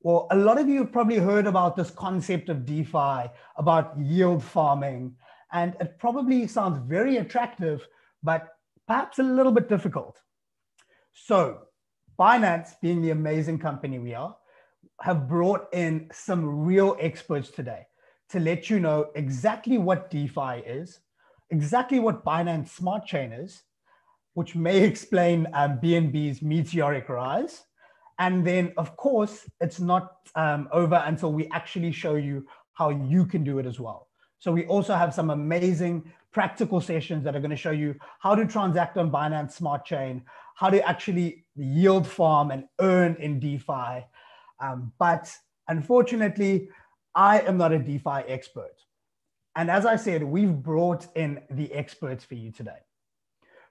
Well, a lot of you have probably heard about this concept of DeFi, about yield farming, and it probably sounds very attractive, but perhaps a little bit difficult. So, Binance, being the amazing company we are, have brought in some real experts today to let you know exactly what DeFi is, exactly what Binance Smart Chain is, which may explain um, BNB's meteoric rise. And then, of course, it's not um, over until we actually show you how you can do it as well. So we also have some amazing practical sessions that are going to show you how to transact on Binance Smart Chain, how to actually yield farm and earn in DeFi. Um, but unfortunately, I am not a DeFi expert. And as I said, we've brought in the experts for you today.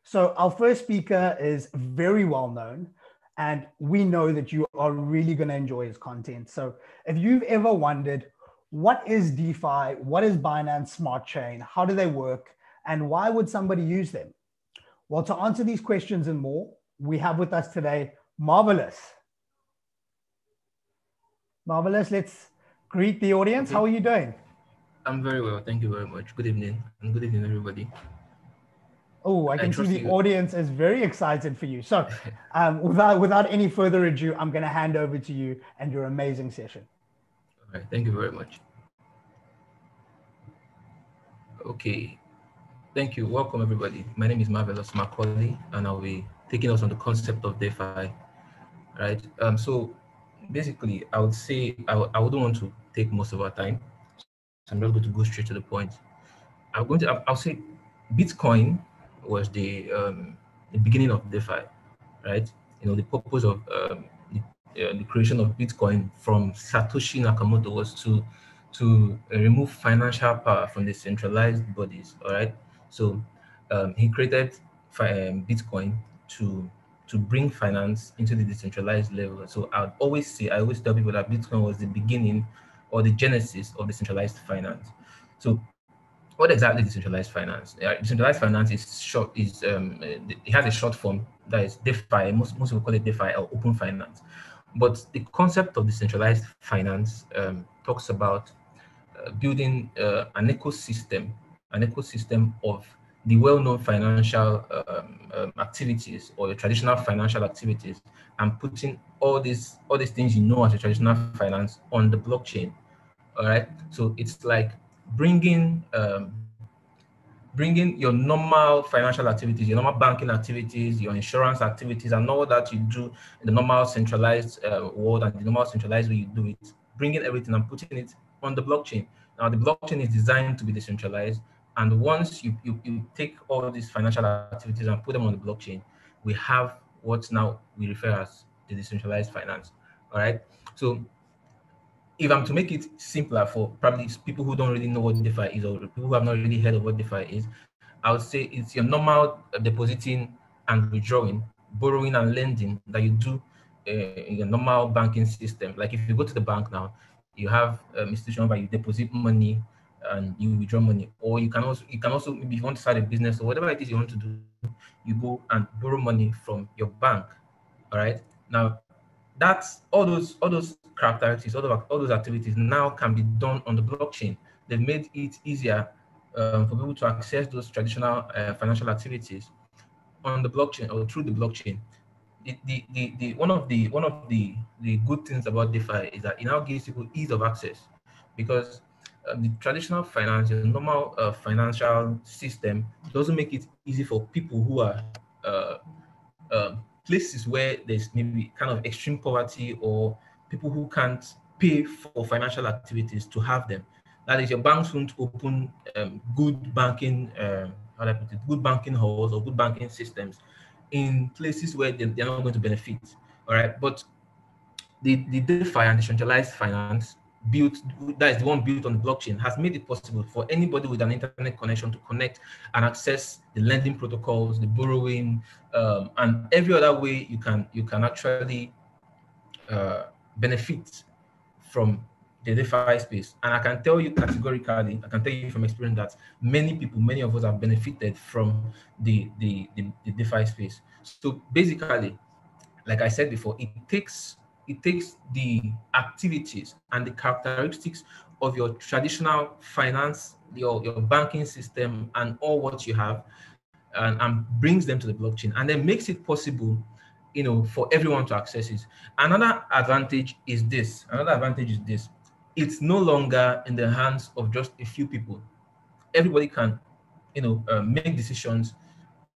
So our first speaker is very well known, and we know that you are really going to enjoy his content. So if you've ever wondered, what is DeFi? What is Binance Smart Chain? How do they work? And why would somebody use them? Well, to answer these questions and more, we have with us today Marvelous. Marvelous, let's greet the audience. How are you doing? I'm very well. Thank you very much. Good evening. And good evening, everybody. Oh, I can see the audience is very excited for you. So, um, without without any further ado, I'm going to hand over to you and your amazing session. All right. Thank you very much. Okay. Thank you. Welcome, everybody. My name is Marvelous Macaulay, and I'll be taking us on the concept of DeFi. Right. Um. So, basically, I would say I, I wouldn't want to take most of our time. So I'm just going to go straight to the point. I'm going to. I'll say Bitcoin was the um, the beginning of DeFi, right? You know, the purpose of um, the, uh, the, creation of Bitcoin from Satoshi Nakamoto was to to remove financial power from the centralized bodies. All right, so um, he created um, Bitcoin to to bring finance into the decentralized level. So I would always say, I always tell people that Bitcoin was the beginning or the genesis of decentralized finance. So what exactly decentralized finance? Decentralized finance is short is um, it has a short form that is DeFi. Most most people call it DeFi or open finance. But the concept of decentralized finance um, talks about uh, building uh, an ecosystem, an ecosystem of the well-known financial um, um, activities or the traditional financial activities, and putting all these all these things you know as a traditional finance on the blockchain. All right, so it's like bringing um, bringing your normal financial activities, your normal banking activities, your insurance activities, and all that you do in the normal centralized uh, world and the normal centralized way you do it, bringing everything and putting it on the blockchain. Now, the blockchain is designed to be decentralized. And once you, you, you take all these financial activities and put them on the blockchain, we have what now we refer as the decentralized finance. All right. So if I'm to make it simpler for probably people who don't really know what DeFi is or people who have not really heard of what DeFi is, I would say it's your normal depositing and withdrawing, borrowing and lending that you do uh, in your normal banking system. Like if you go to the bank now, you have a institution where you deposit money and you withdraw money, or you can also you can also maybe if you want to start a business or whatever it is you want to do, you go and borrow money from your bank. All right. Now that's all those all those characteristics, all, of, all those activities now can be done on the blockchain. They've made it easier um, for people to access those traditional uh, financial activities on the blockchain or through the blockchain. The, the, the, the, one of the one of the, the good things about DeFi is that it now gives people ease of access because uh, the traditional finance, the normal uh, financial system doesn't make it easy for people who are uh, um, places where there's maybe kind of extreme poverty or people who can't pay for financial activities to have them. That is, your banks won't open um, good banking, um, how do I put it, good banking halls or good banking systems in places where they, they're not going to benefit. All right, but the, the DeFi and decentralized finance built that is the one built on blockchain has made it possible for anybody with an internet connection to connect and access the lending protocols the borrowing um, and every other way you can you can actually uh, benefit from the DeFi space. And I can tell you categorically, I can tell you from experience that many people, many of us have benefited from the, the, the, the DeFi space. So basically, like I said before, it takes it takes the activities and the characteristics of your traditional finance, your, your banking system, and all what you have, and, and brings them to the blockchain, and then makes it possible, you know, for everyone to access it. Another advantage is this. Another advantage is this. It's no longer in the hands of just a few people. Everybody can, you know, uh, make decisions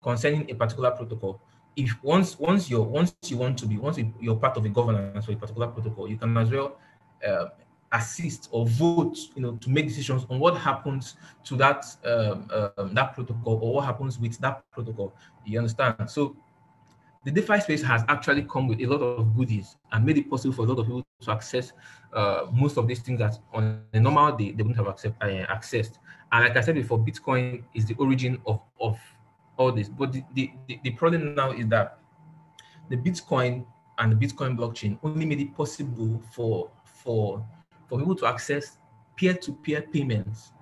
concerning a particular protocol if once once you're once you want to be once you're part of a governance for a particular protocol, you can as well uh, assist or vote, you know, to make decisions on what happens to that um, um, that protocol or what happens with that protocol. You understand? So the DeFi space has actually come with a lot of goodies and made it possible for a lot of people to access uh, most of these things that on a normal day they wouldn't have accept, uh, accessed. And like I said before, Bitcoin is the origin of, of all this. But the, the, the, problem now is that the Bitcoin and the Bitcoin blockchain only made it possible for for for people to access peer-to-peer payments,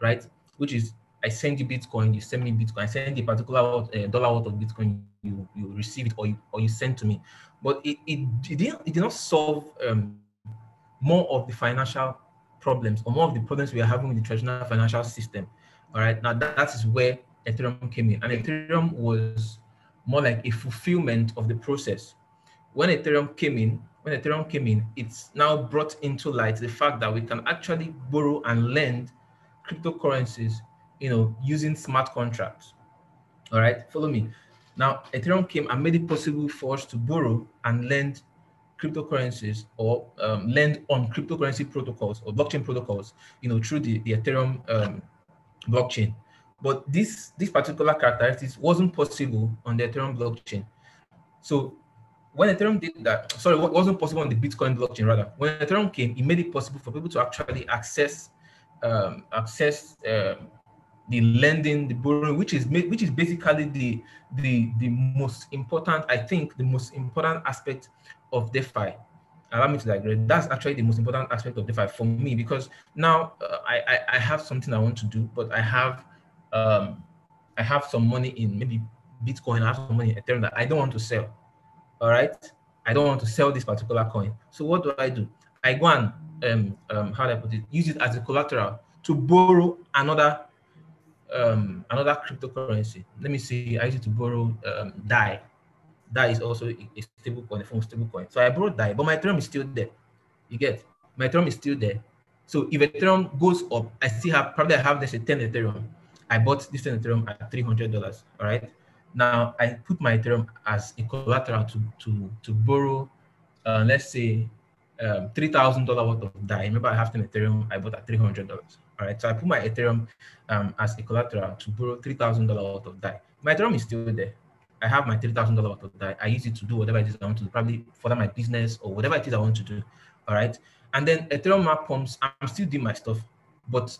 right? Which is I send you Bitcoin, you send me Bitcoin, I send you a particular uh, dollar worth of Bitcoin, you you receive it or you or you send to me. But it it, it didn't it did not solve um, more of the financial problems or more of the problems we are having with the traditional financial system. All right, now that, that is where Ethereum came in. And Ethereum was more like a fulfillment of the process. When Ethereum came in, when Ethereum came in, it's now brought into light the fact that we can actually borrow and lend cryptocurrencies, you know, using smart contracts. All right, follow me. Now, Ethereum came and made it possible for us to borrow and lend cryptocurrencies or um, lend on cryptocurrency protocols or blockchain protocols, you know, through the, the Ethereum um, blockchain. But this, this particular characteristics wasn't possible on the Ethereum blockchain. So when Ethereum did that, sorry, what wasn't possible on the Bitcoin blockchain rather. When Ethereum came, it made it possible for people to actually access um, access um, the lending, the borrowing, which is which is basically the the the most important, I think, the most important aspect of DeFi. Allow me to digress. That's actually the most important aspect of DeFi for me because now uh, I, I I have something I want to do, but I have um, I have some money in maybe Bitcoin, I have some money in Ethereum that I don't want to sell. All right. I don't want to sell this particular coin. So what do I do? I go and um, um, how do I put it? Use it as a collateral to borrow another um, another cryptocurrency. Let me see. I used to borrow um, DAI. DAI is also a stable coin, a phone stable coin. So I borrowed DAI, but my Ethereum is still there. You get my Ethereum is still there. So if Ethereum goes up, I still have probably I have this 10 Ethereum. I bought this 10 Ethereum at $300, all right? Now I put my Ethereum as a collateral to, to, to borrow, uh, let's say, um, $3,000 worth of DAI. Remember I have 10 Ethereum, I bought at $300, all right? So I put my Ethereum um, as a collateral to borrow $3,000 worth of DAI. My Ethereum is still there. I have my $3,000 worth of DAI. I use it to do whatever it is I want to do, probably further my business or whatever it is I want to do, all right? And then Ethereum map pumps, I'm still doing my stuff, but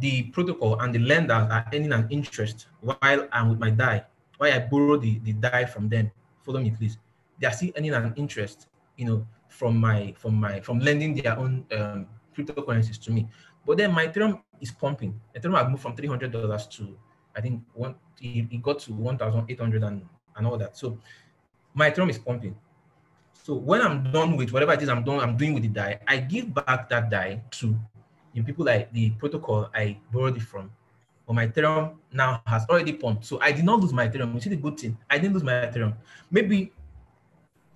the protocol and the lenders are earning an interest while I'm with my DAI, while I borrow the, the DAI from them. Follow me, please. They are still earning an interest, you know, from my from my from lending their own um, cryptocurrencies to me. But then my Ethereum is pumping. Ethereum has moved from three hundred dollars to I think one it, got to one thousand eight hundred and and all that. So my Ethereum is pumping. So when I'm done with whatever it is I'm done, I'm doing with the DAI, I give back that DAI to in people like the protocol I borrowed it from, but my Ethereum now has already pumped. So I did not lose my Ethereum. You see the good thing? I didn't lose my Ethereum. Maybe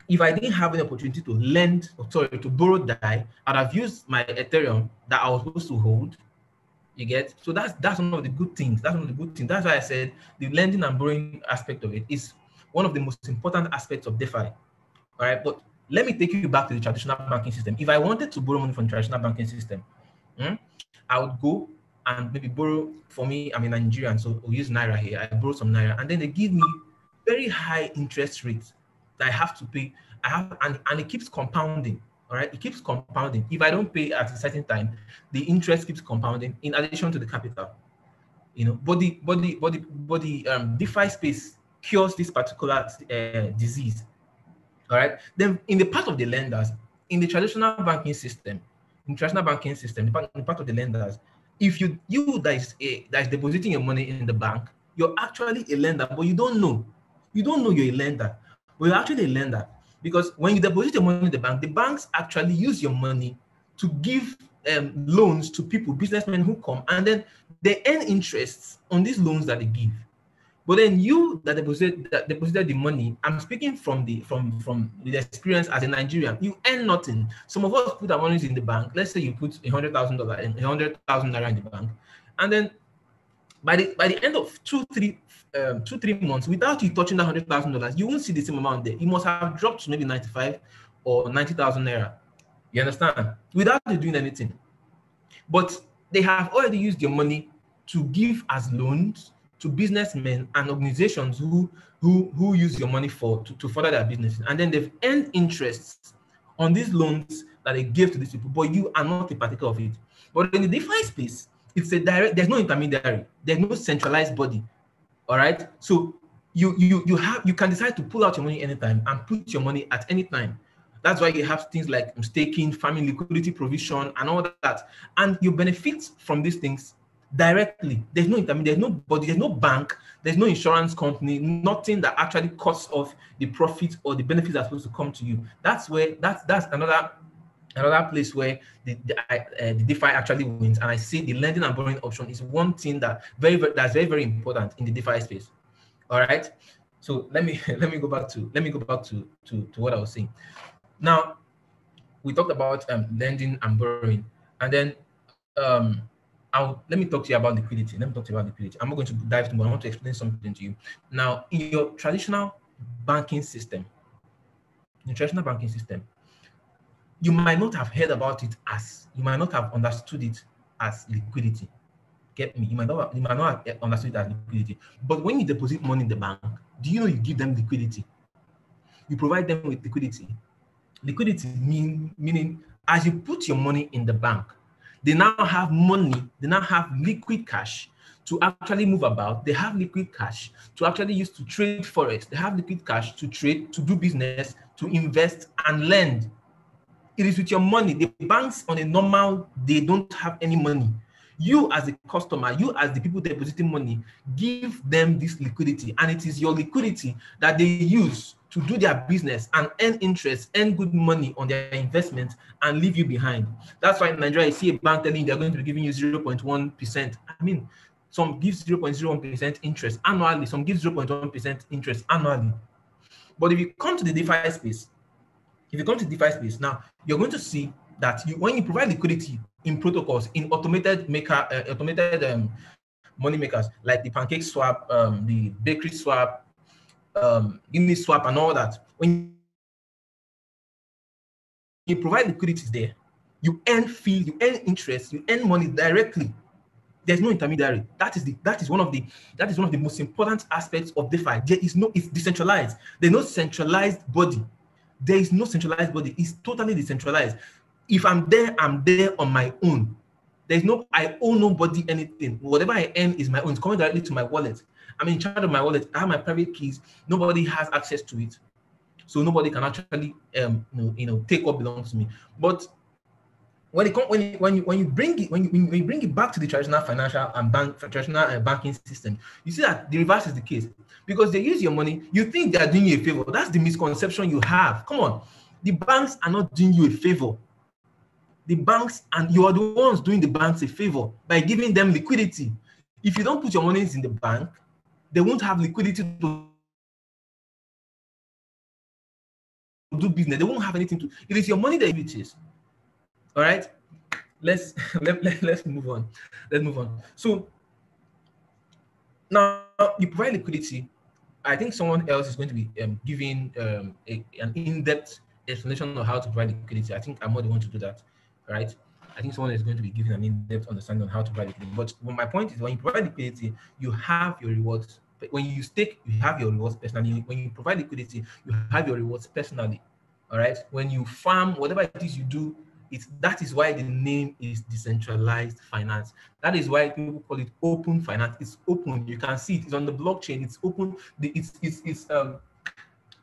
if I didn't have an opportunity to lend, sorry, to borrow DAI, I'd have used my Ethereum that I was supposed to hold. You get so that's that's one of the good things. That's one of the good things. That's why I said the lending and borrowing aspect of it is one of the most important aspects of DeFi. All right, but let me take you back to the traditional banking system. If I wanted to borrow money from the traditional banking system, Hmm? I would go and maybe borrow for me. I'm a Nigerian, so we'll use Naira here. I borrow some Naira, and then they give me very high interest rates I have to pay. I have, and, and it keeps compounding. All right, it keeps compounding. If I don't pay at a certain time, the interest keeps compounding in addition to the capital. You know, but the, but the um, DeFi space cures this particular uh, disease. All right. Then in the part of the lenders, in the traditional banking system, in traditional banking system, the part, the part of the lenders, if you you that is a, that is depositing your money in the bank, you're actually a lender, but you don't know. You don't know you're a lender, you're actually a that Because when you deposit your money in the bank, the banks actually use your money to give um, loans to people, businessmen who come, and then they earn interests on these loans that they give. But then you that deposit that deposited the money, I'm speaking from the from from the experience as a Nigerian, you earn nothing. Some of us put our money in the bank. Let's say you put a hundred thousand dollar a hundred thousand naira in the bank, and then by the by the end of two three um, two three months, without you touching that hundred thousand dollars, you won't see the same amount there. You must have dropped to maybe ninety five or ninety thousand naira. You understand? Without you doing anything, but they have already used your money to give as loans to businessmen and organizations who who who use your money for to, to further their business. and then they've earned interests on these loans that they give to these people but you are not a particle of it but in the defi space it's a direct there's no intermediary there's no centralized body all right so you you you have you can decide to pull out your money anytime and put your money at any time that's why you have things like staking, farming, liquidity provision, and all that. And you benefit from these things directly. There's no intermediate, there's no nobody, there's no bank, there's no insurance company, nothing that actually cuts off the profit or the benefits are supposed to come to you. That's where that's that's another another place where the the, uh, the DeFi actually wins. And I see the lending and borrowing option is one thing that very, very that's very very important in the DeFi space. All right. So let me let me go back to let me go back to to, to what I was saying. Now we talked about um, lending and borrowing, and then um, I'll let me talk to you about liquidity. Let me talk to you about liquidity. I'm not going to dive much. I want to explain something to you. Now, in your traditional banking system, in traditional banking system, you might not have heard about it as you might not have understood it as liquidity. Get me? You might not you might not have understood it as liquidity. But when you deposit money in the bank, do you know you give them liquidity? You provide them with liquidity. Liquidity mean meaning as you put your money in the bank, they now have money, they now have liquid cash to actually move about. They have liquid cash to actually use to trade forex. They have liquid cash to trade, to do business, to invest and lend. It is with your money. The banks on a normal, they don't have any money. You as a customer, you as the people depositing money, give them this liquidity, and it is your liquidity that they use to do their business and earn interest, earn good money on their investment, and leave you behind. That's why in Nigeria, you see a bank telling they're going to be giving you 0.1%. I mean, some give 0.01% interest annually, some give 0.1% interest annually. But if you come to the DeFi space, if you come to DeFi space now, you're going to see that you, when you provide liquidity in protocols, in automated maker, uh, automated um, money makers like the Pancake Swap, um, the Bakery Swap, um, swap and all that, when you provide liquidity there, you earn fee, you earn interest, you earn money directly. There's no intermediary. That is the that is one of the that is one of the most important aspects of DeFi. There is no it's decentralized. There's no centralized body. There is no centralized body. It's totally decentralized. If I'm there, I'm there on my own. There's no I owe nobody anything. Whatever I earn is my own. It's coming directly to my wallet. I'm in charge of my wallet. I have my private keys. Nobody has access to it. So nobody can actually um, you, know, you know take what belongs to me. But when it when you, when you when you bring it when you, when you bring it back to the traditional financial and bank traditional uh, banking system, you see that the reverse is the case because they use your money. You think they are doing you a favor. That's the misconception you have. Come on, the banks are not doing you a favor. The banks and you are the ones doing the banks a favor by giving them liquidity. If you don't put your money in the bank, they won't have liquidity to do business. They won't have anything to. It is your money that it is. All right. Let's let, let, let's move on. Let's move on. So now you provide liquidity. I think someone else is going to be um, giving um, a, an in-depth explanation of how to provide liquidity. I think I'm not the one to do that. Right. I think someone is going to be giving an in-depth understanding on how to provide liquidity. But my point is when you provide liquidity, you have your rewards. When you stake, you have your rewards personally. When you provide liquidity, you have your rewards personally. All right. When you farm, whatever it is you do, it's that is why the name is decentralized finance. That is why people call it open finance. It's open. You can see it. It's on the blockchain. It's open. It's it's it's um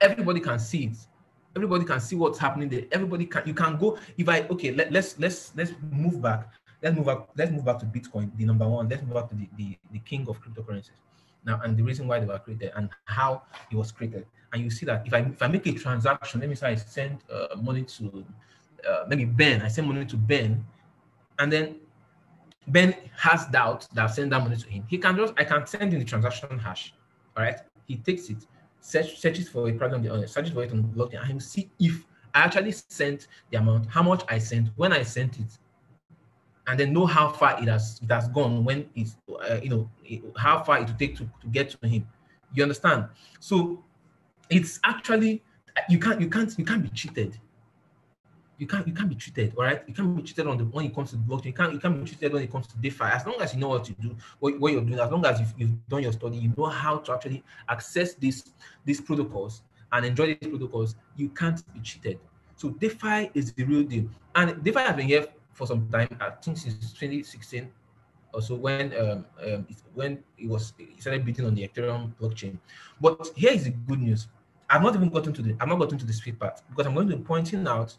everybody can see it everybody can see what's happening there. Everybody can you can go if I okay let, let's let's let's move back. Let's move back. Let's move back to Bitcoin, the number one. Let's move back to the, the, the king of cryptocurrencies. now and the reason why they were created and how it was created. And you see that if I if I make a transaction, let me say I send uh, money to uh, maybe Ben, I send money to Ben, and then Ben has doubt that I've sent that money to him. He can just I can send in the transaction hash. All right, he takes it, search, searches for a problem, the searches for it on blockchain, and he will see if I actually sent the amount, how much I sent, when I sent it, and then know how far it has it has gone when it's uh, you know how far it will take to, to get to him. You understand? So it's actually you can't you can't you can't be cheated. You can't you can't be treated, all right? You can't be treated on the when it comes to blockchain. You can't you can't be treated when it comes to DeFi. As long as you know what to do, what, what you're doing, as long as you've, you've done your study, you know how to actually access these these protocols and enjoy these protocols, you can't be cheated. So DeFi is the real deal. And DeFi has been here for some time, I think since 2016 or so when um, um, when it was it started beating on the Ethereum blockchain. But here is the good news. I've not even gotten to the I'm not gotten to the speed part because I'm going to be pointing out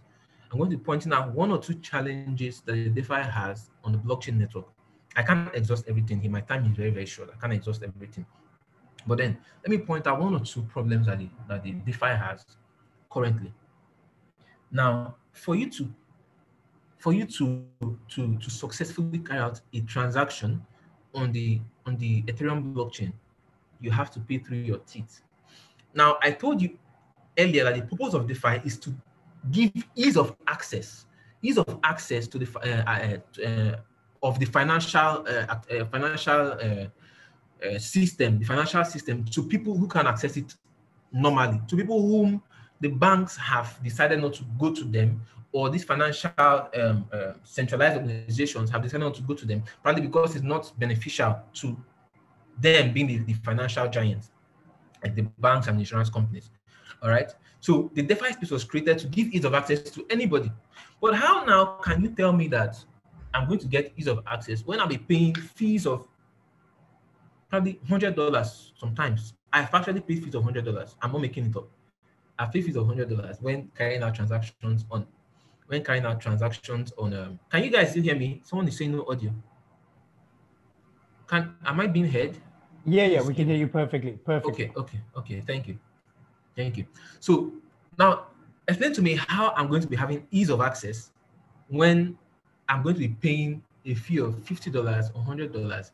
I'm going to be pointing out one or two challenges that DeFi has on the blockchain network. I can't exhaust everything here. My time is very, very short. I can't exhaust everything. But then let me point out one or two problems that the, that the DeFi has currently. Now, for you to for you to, to, to successfully carry out a transaction on the on the Ethereum blockchain, you have to pay through your teeth. Now, I told you earlier that the purpose of DeFi is to give ease of access, ease of access to the uh, uh, uh, of the financial uh, uh, financial system, the financial system to people who can access it normally, to people whom the banks have decided not to go to them or these financial um, centralized organizations have decided not to go to them, probably because it's not beneficial to them being the, the financial giants, like the banks and insurance companies. All right. So the DeFi space was created to give ease of access to anybody. But how now can you tell me that I'm going to get ease of access when I'll be paying fees of probably hundred dollars sometimes? I've actually paid fees of hundred dollars. I'm not making it up. I pay fees of hundred dollars when carrying out transactions on when carrying out transactions on um can you guys still hear me? Someone is saying no audio. Can am I being heard? Yeah, yeah, we can hear you perfectly. Perfect. Okay, okay, okay. Thank you. Thank you. So now explain to me how I'm going to be having ease of access when I'm going to be paying a fee of $50 or $100.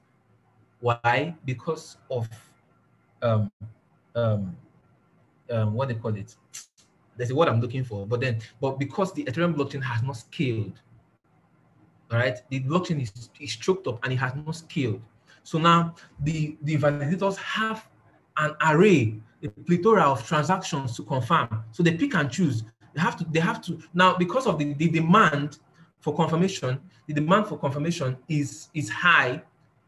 Why? Because of um, um, um, what they call it. That's word I'm looking for, but then, but because the Ethereum blockchain has not scaled, all right, the blockchain is, is choked up and it has not scaled. So now the, the validators have an array, a plethora of transactions to confirm. So they pick and choose. They have to, they have to now because of the, the demand for confirmation, the demand for confirmation is is high,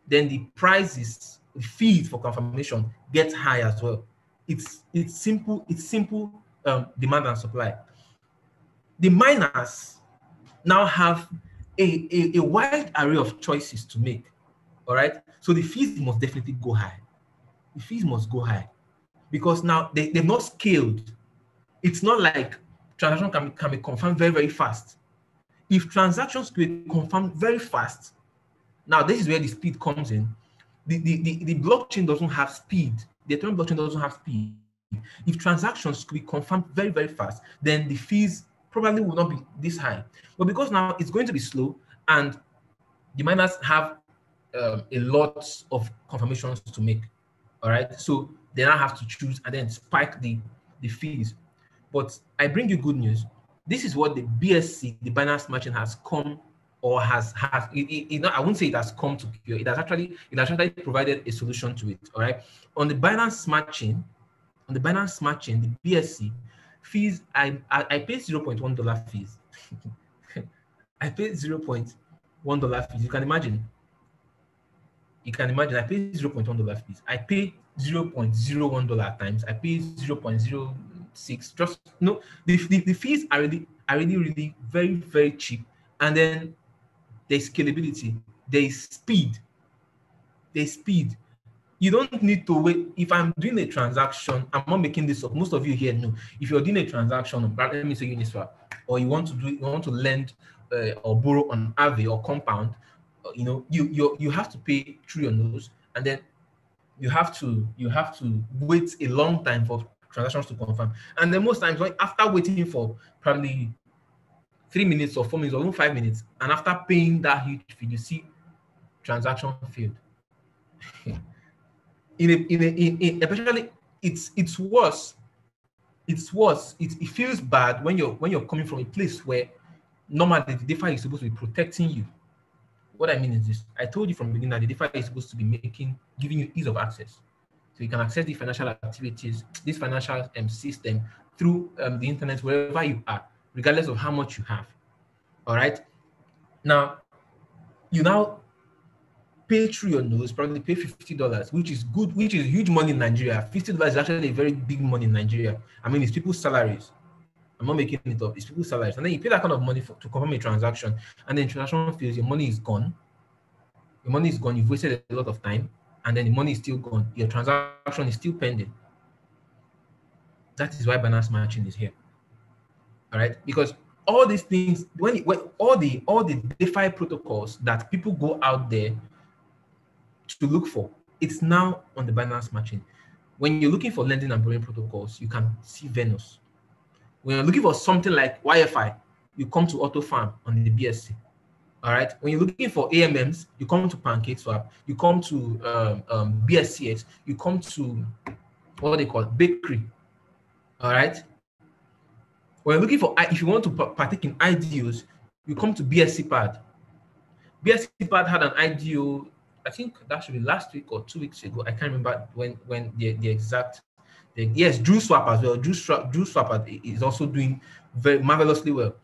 then the prices, the fees for confirmation get high as well. It's it's simple, it's simple um, demand and supply. The miners now have a, a, a wide array of choices to make. All right. So the fees must definitely go high the fees must go high because now they, they've not scaled. It's not like transaction can be, can be confirmed very, very fast. If transactions can be confirmed very fast, now this is where the speed comes in. The, the, the, the blockchain doesn't have speed. The Ethereum blockchain doesn't have speed. If transactions could be confirmed very, very fast, then the fees probably will not be this high. But because now it's going to be slow and the miners have um, a lot of confirmations to make, all right. So they now have to choose and then spike the, the fees. But I bring you good news. This is what the BSC, the Binance Smart Chain, has come or has has it, it, it, I wouldn't say it has come to cure. It has actually it has actually provided a solution to it. All right. On the Binance Smart Chain, on the Binance Smart Chain, the BSC fees, I I, I pay zero point one dollar fees. I pay zero point one dollar fees. You can imagine you can imagine I pay $0.1 fees. I pay $0.01 times. I pay 0.06. Just no, the, the, the fees are really are really, really very, very cheap. And then there's scalability, there's speed. There's speed. You don't need to wait. If I'm doing a transaction, I'm not making this up. Most of you here know. If you're doing a transaction, let me say Uniswap, or you want to do, you want to lend uh, or borrow on Aave or Compound, you know, you you you have to pay through your nose, and then you have to you have to wait a long time for transactions to confirm. And then most times, after waiting for probably three minutes or four minutes or even five minutes, and after paying that huge fee, you see transaction failed. in a, in a, in, in especially it's it's worse. It's worse. It, it feels bad when you're when you're coming from a place where normally the DeFi is supposed to be protecting you. What I mean is this: I told you from the beginning that the DeFi is supposed to be making giving you ease of access. So you can access the financial activities, this financial um, system through um, the internet wherever you are, regardless of how much you have. All right. Now, you now pay through your nose, probably pay $50, which is good, which is huge money in Nigeria. $50 is actually a very big money in Nigeria. I mean, it's people's salaries. I'm not making it up. It's people's salaries. And then you pay that kind of money for, to confirm a transaction, and then transaction fails, your money is gone. Your money is gone. You've wasted a lot of time and then the money is still gone. Your transaction is still pending. That is why Binance Smart Chain is here. All right, because all these things, when, when all the all the DeFi protocols that people go out there to look for, it's now on the Binance Smart Chain. When you're looking for lending and borrowing protocols, you can see Venus. When you're looking for something like YFI, you come to AutoFarm on the BSC. All right. When you're looking for AMMs, you come to PancakeSwap, you come to um, um, BSCX, you come to what they call bakery. All right. When you're looking for, if you want to partake in IDOs, you come to BSC Pad. BSC Pad had an IDO, I think that should be last week or two weeks ago. I can't remember when when the, the exact. Yes, Drew Swap as well. Drew, Drew Swap is also doing very marvelously well.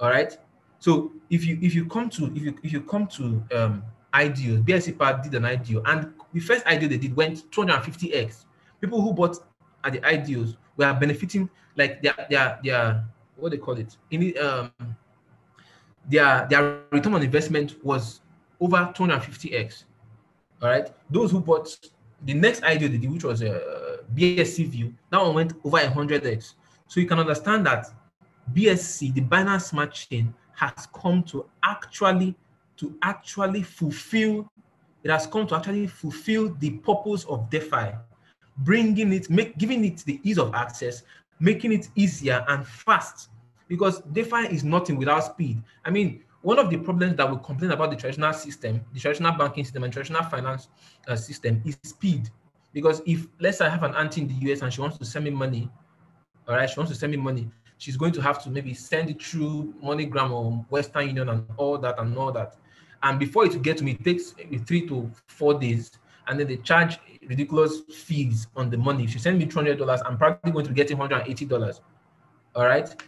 All right. So if you if you come to if you if you come to um IDO, BSC Pad did an IDO, and the first IDO they did went 250x. People who bought at the IDOs were benefiting like their their their what they call it in um their their return on investment was over 250x. All right, those who bought the next IDO they did, which was a uh, BSC view, that one went over 100x. So you can understand that BSC, the Binance Smart Chain, has come to actually to actually fulfill it has come to actually fulfill the purpose of DeFi, bringing it, make giving it the ease of access, making it easier and fast. Because DeFi is nothing without speed. I mean, one of the problems that we complain about the traditional system, the traditional banking system and traditional finance uh, system is speed. Because if let's say I have an auntie in the US and she wants to send me money, all right, she wants to send me money, she's going to have to maybe send it through MoneyGram or Western Union and all that and all that. And before it will get to me, it takes three to four days. And then they charge ridiculous fees on the money. If she sends me $200, I'm probably going to get $180. All right.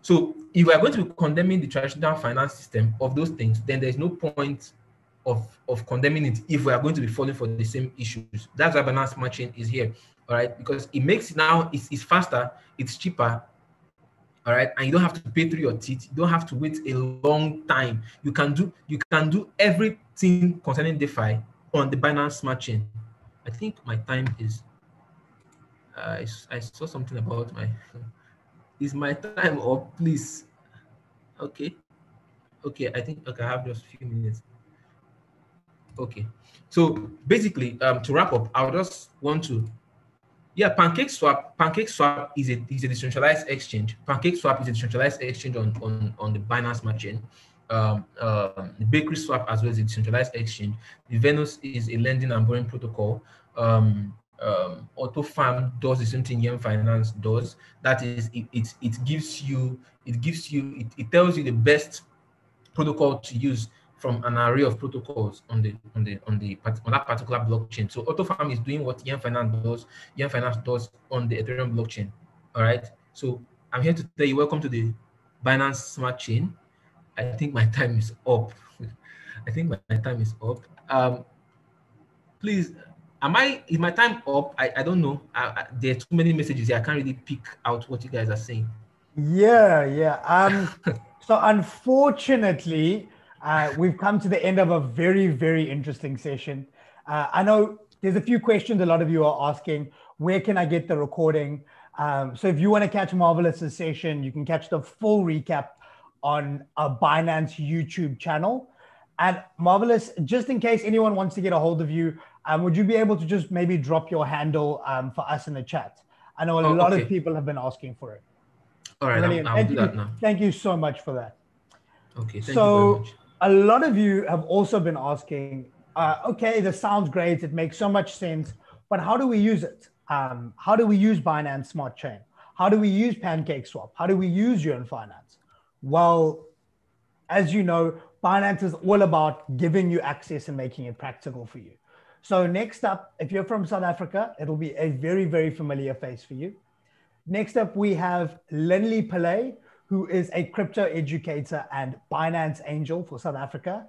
So if we are going to be condemning the traditional finance system of those things, then there's no point of, of condemning it if we are going to be falling for the same issues. That's why Binance Smart Chain is here. All right. Because it makes now, it's, it's faster, it's cheaper, all right and you don't have to pay through your teeth you don't have to wait a long time you can do you can do everything concerning defi on the binance smart chain i think my time is uh, I, I saw something about my is my time up please okay okay i think okay i have just a few minutes okay so basically um to wrap up i would just want to yeah, Pancake Swap. Pancake Swap is a is a decentralized exchange. Pancake Swap is a decentralized exchange on on on the Binance Smart Chain. Um, uh, the Bakery Swap as well as a decentralized exchange. The Venus is a lending and borrowing protocol. Um, um, Auto Farm does the same thing Yearn Finance does. That is, it, it, it gives you, it gives you, it, it tells you the best protocol to use from an array of protocols on the on the on the on that particular blockchain. So AutoFarm is doing what Yearn Finance does. Yearn Finance does on the Ethereum blockchain. All right. So I'm here to tell you, welcome to the Binance Smart Chain. I think my time is up. I think my, my time is up. Um, please, am I is my time up? I, I don't know. I, I, there are too many messages here. I can't really pick out what you guys are saying. Yeah, yeah. Um, so unfortunately, uh, we've come to the end of a very, very interesting session. Uh, I know there's a few questions a lot of you are asking. Where can I get the recording? Um, so if you want to catch Marvelous's session, you can catch the full recap on a Binance YouTube channel. And Marvelous, just in case anyone wants to get a hold of you, Um, would you be able to just maybe drop your handle um, for us in the chat? I know a oh, lot okay. of people have been asking for it. All right, Brilliant. I'll, I'll do that now. Thank you so much for that. Okay, thank you very much. so a lot of you have also been asking, uh, okay, this sounds great. It makes so much sense, but how do we use it? Um, how do we use Binance Smart Chain? How do we use Pancake Swap? How do we use Yearn Finance? Well, as you know, Binance is all about giving you access and making it practical for you. So next up, if you're from South Africa, it'll be a very, very familiar face for you. Next up, we have Linley Pillay, who is a crypto educator and Binance angel for South Africa.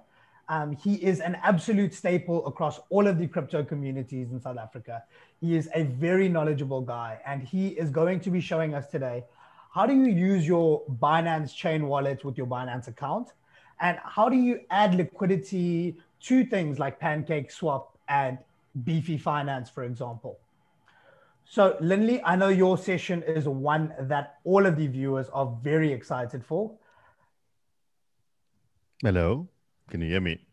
Um, he is an absolute staple across all of the crypto communities in South Africa. He is a very knowledgeable guy, and he is going to be showing us today how do you use your Binance chain wallet with your Binance account, and how do you add liquidity to things like Pancake Swap and Beefy Finance, for example. So, Linley, I know your session is one that all of the viewers are very excited for. Hello, can you hear me?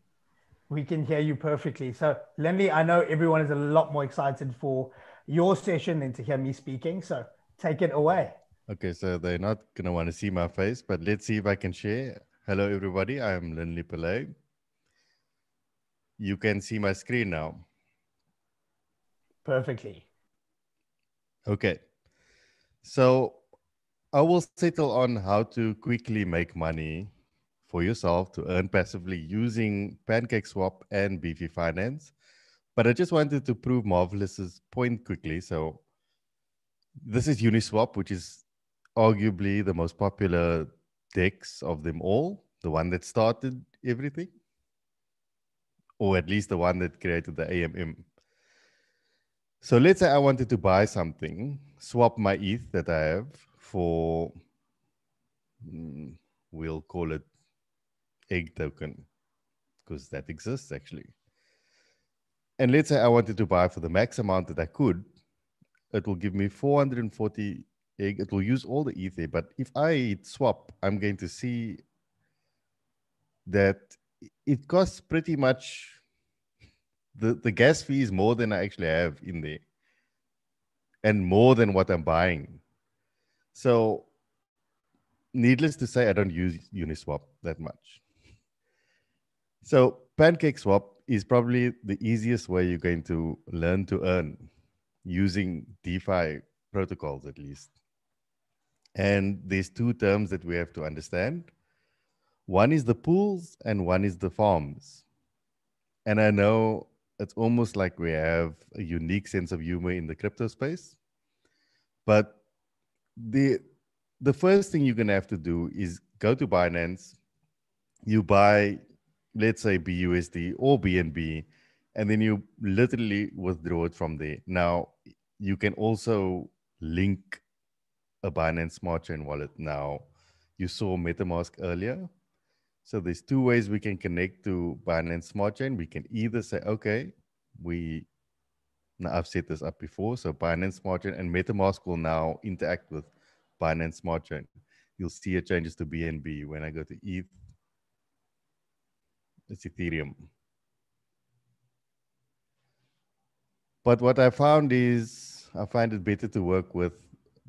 We can hear you perfectly. So, Linley, I know everyone is a lot more excited for your session than to hear me speaking. So, take it away. Okay, so they're not going to want to see my face, but let's see if I can share. Hello, everybody. I'm Linley Pillay. You can see my screen now. Perfectly. Okay. So I will settle on how to quickly make money for yourself to earn passively using PancakeSwap and Beefy Finance. But I just wanted to prove Marvelous's point quickly. So this is Uniswap, which is arguably the most popular DEX of them all, the one that started everything or at least the one that created the AMM. So let's say I wanted to buy something, swap my ETH that I have for, mm, we'll call it egg token, because that exists actually. And let's say I wanted to buy for the max amount that I could, it will give me 440 egg. It will use all the ETH, but if I swap, I'm going to see that it costs pretty much the, the gas fee is more than I actually have in there and more than what I'm buying. So, needless to say, I don't use Uniswap that much. So, Pancake Swap is probably the easiest way you're going to learn to earn using DeFi protocols, at least. And there's two terms that we have to understand one is the pools and one is the farms. And I know it's almost like we have a unique sense of humor in the crypto space. But the the first thing you're gonna have to do is go to Binance, you buy, let's say BUSD or BNB, and then you literally withdraw it from there. Now you can also link a Binance Smart Chain wallet. Now you saw MetaMask earlier. So there's two ways we can connect to Binance Smart Chain. We can either say, okay, we now I've set this up before. So Binance Smart Chain and MetaMask will now interact with Binance Smart Chain. You'll see it changes to BNB when I go to ETH. It's Ethereum. But what I found is I find it better to work with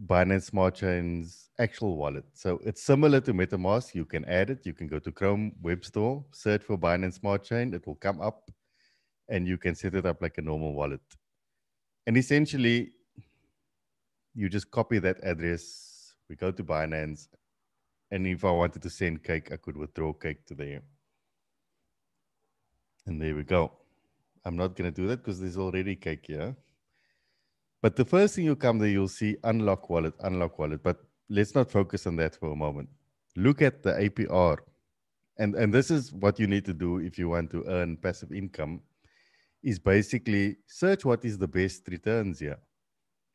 Binance Smart Chain's actual wallet. So it's similar to MetaMask. You can add it. You can go to Chrome Web Store, search for Binance Smart Chain. It will come up and you can set it up like a normal wallet. And essentially, you just copy that address. We go to Binance. And if I wanted to send cake, I could withdraw cake to there. And there we go. I'm not going to do that because there's already cake here. But the first thing you come there, you'll see unlock wallet, unlock wallet. But let's not focus on that for a moment. Look at the APR. And, and this is what you need to do if you want to earn passive income is basically search what is the best returns here.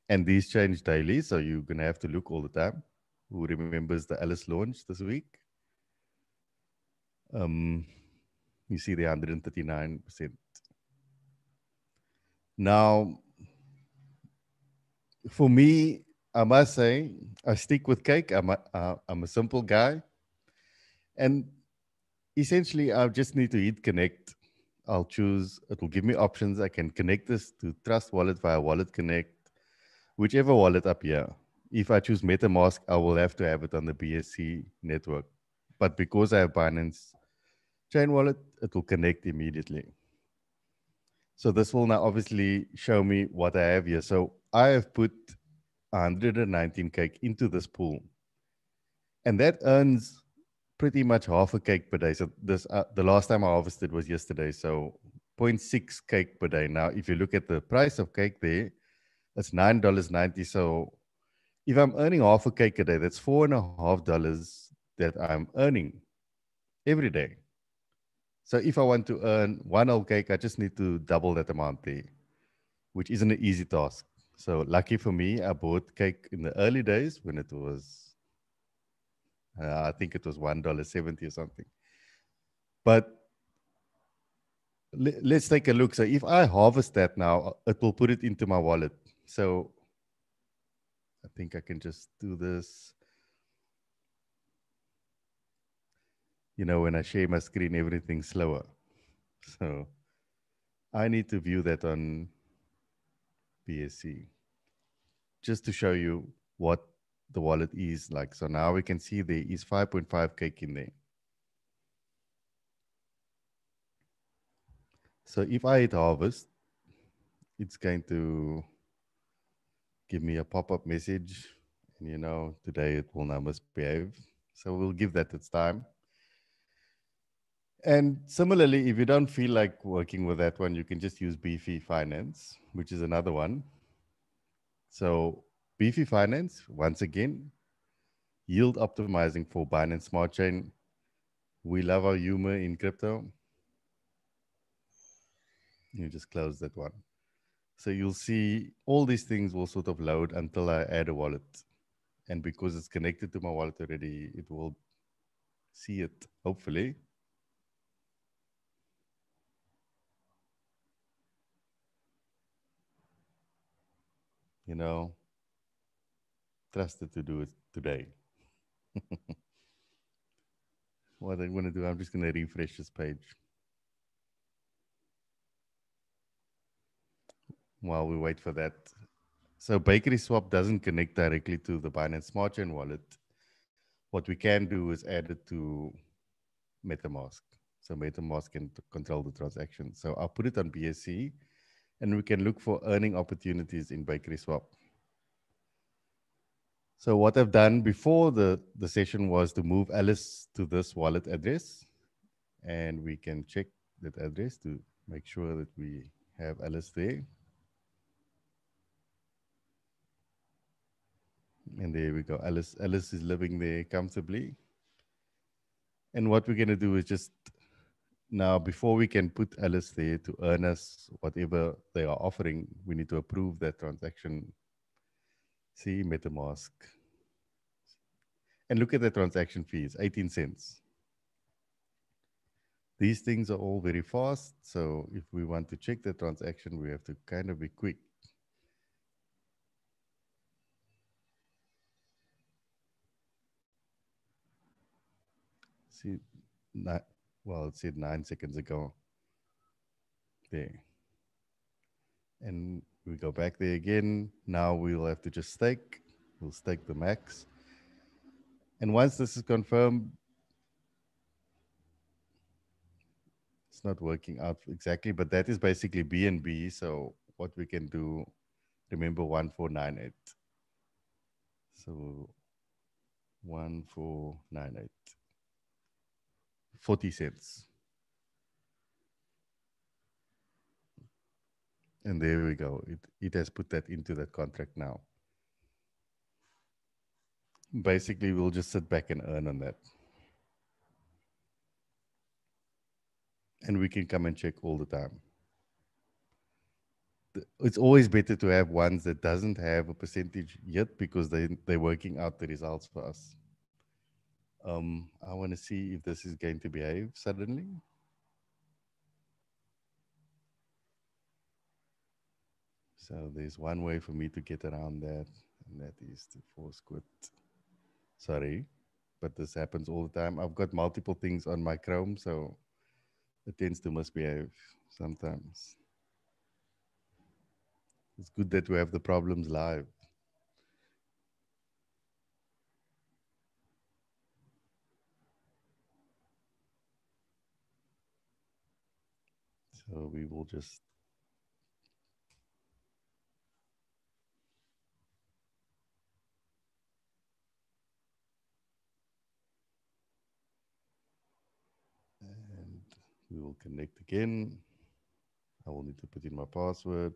And these change daily. So you're going to have to look all the time. Who remembers the Alice launch this week? Um, you see the 139%. Now, for me, I must say, I stick with cake. I'm a, uh, I'm a simple guy. And essentially, I just need to hit connect. I'll choose, it will give me options. I can connect this to Trust Wallet via Wallet Connect, whichever wallet up here. If I choose MetaMask, I will have to have it on the BSC network. But because I have Binance Chain Wallet, it will connect immediately. So this will now obviously show me what I have here. So I have put 119 cake into this pool. And that earns pretty much half a cake per day. So this uh, the last time I harvested was yesterday. So 0.6 cake per day. Now, if you look at the price of cake there, it's $9.90. So if I'm earning half a cake a day, that's four and a half dollars that I'm earning every day. So if I want to earn one whole cake, I just need to double that amount there, which isn't an easy task. So lucky for me, I bought cake in the early days when it was, uh, I think it was one dollar seventy or something. But le- let's take a look. So if I harvest that now, it will put it into my wallet. So I think I can just do this. you know, when I share my screen, everything's slower. So I need to view that on BSC just to show you what the wallet is like. So now we can see there is 5.5 cake in there. So if I hit harvest, it's going to give me a pop-up message and you know, today it will now misbehave. So we'll give that its time. And similarly, if you don't feel like working with that one, you can just use Beefy Finance, which is another one. So Beefy Finance, once again, yield optimizing for Binance Smart Chain. We love our humor in crypto. You just close that one. So you'll see all these things will sort of load until I add a wallet. And because it's connected to my wallet already, it will see it, hopefully. You know, trusted to do it today. what I'm going to do, I'm just going to refresh this page. While we wait for that. So Bakery Swap doesn't connect directly to the Binance Smart Chain wallet. What we can do is add it to MetaMask. So MetaMask can control the transaction. So I'll put it on BSC and we can look for earning opportunities in Bakery Swap. So what I've done before the, the session was to move Alice to this wallet address. And we can check that address to make sure that we have Alice there. And there we go. Alice, Alice is living there comfortably. And what we're going to do is just now, before we can put Alice there to earn us whatever they are offering, we need to approve that transaction. See MetaMask. And look at the transaction fees, 18 cents. These things are all very fast. So if we want to check the transaction, we have to kind of be quick. See, well, it said nine seconds ago. There. And we go back there again. Now we'll have to just stake. We'll stake the max. And once this is confirmed, it's not working out exactly, but that is basically BNB. So what we can do, remember 1498. So 1498. 40 cents. And there we go. It, it has put that into that contract now. Basically, we'll just sit back and earn on that. And we can come and check all the time. It's always better to have ones that doesn't have a percentage yet because they, they're working out the results for us. Um, I want to see if this is going to behave suddenly. So there's one way for me to get around that, and that is to force quit. Sorry, but this happens all the time. I've got multiple things on my Chrome, so it tends to misbehave sometimes. It's good that we have the problems live. So we will just and we will connect again. I will need to put in my password.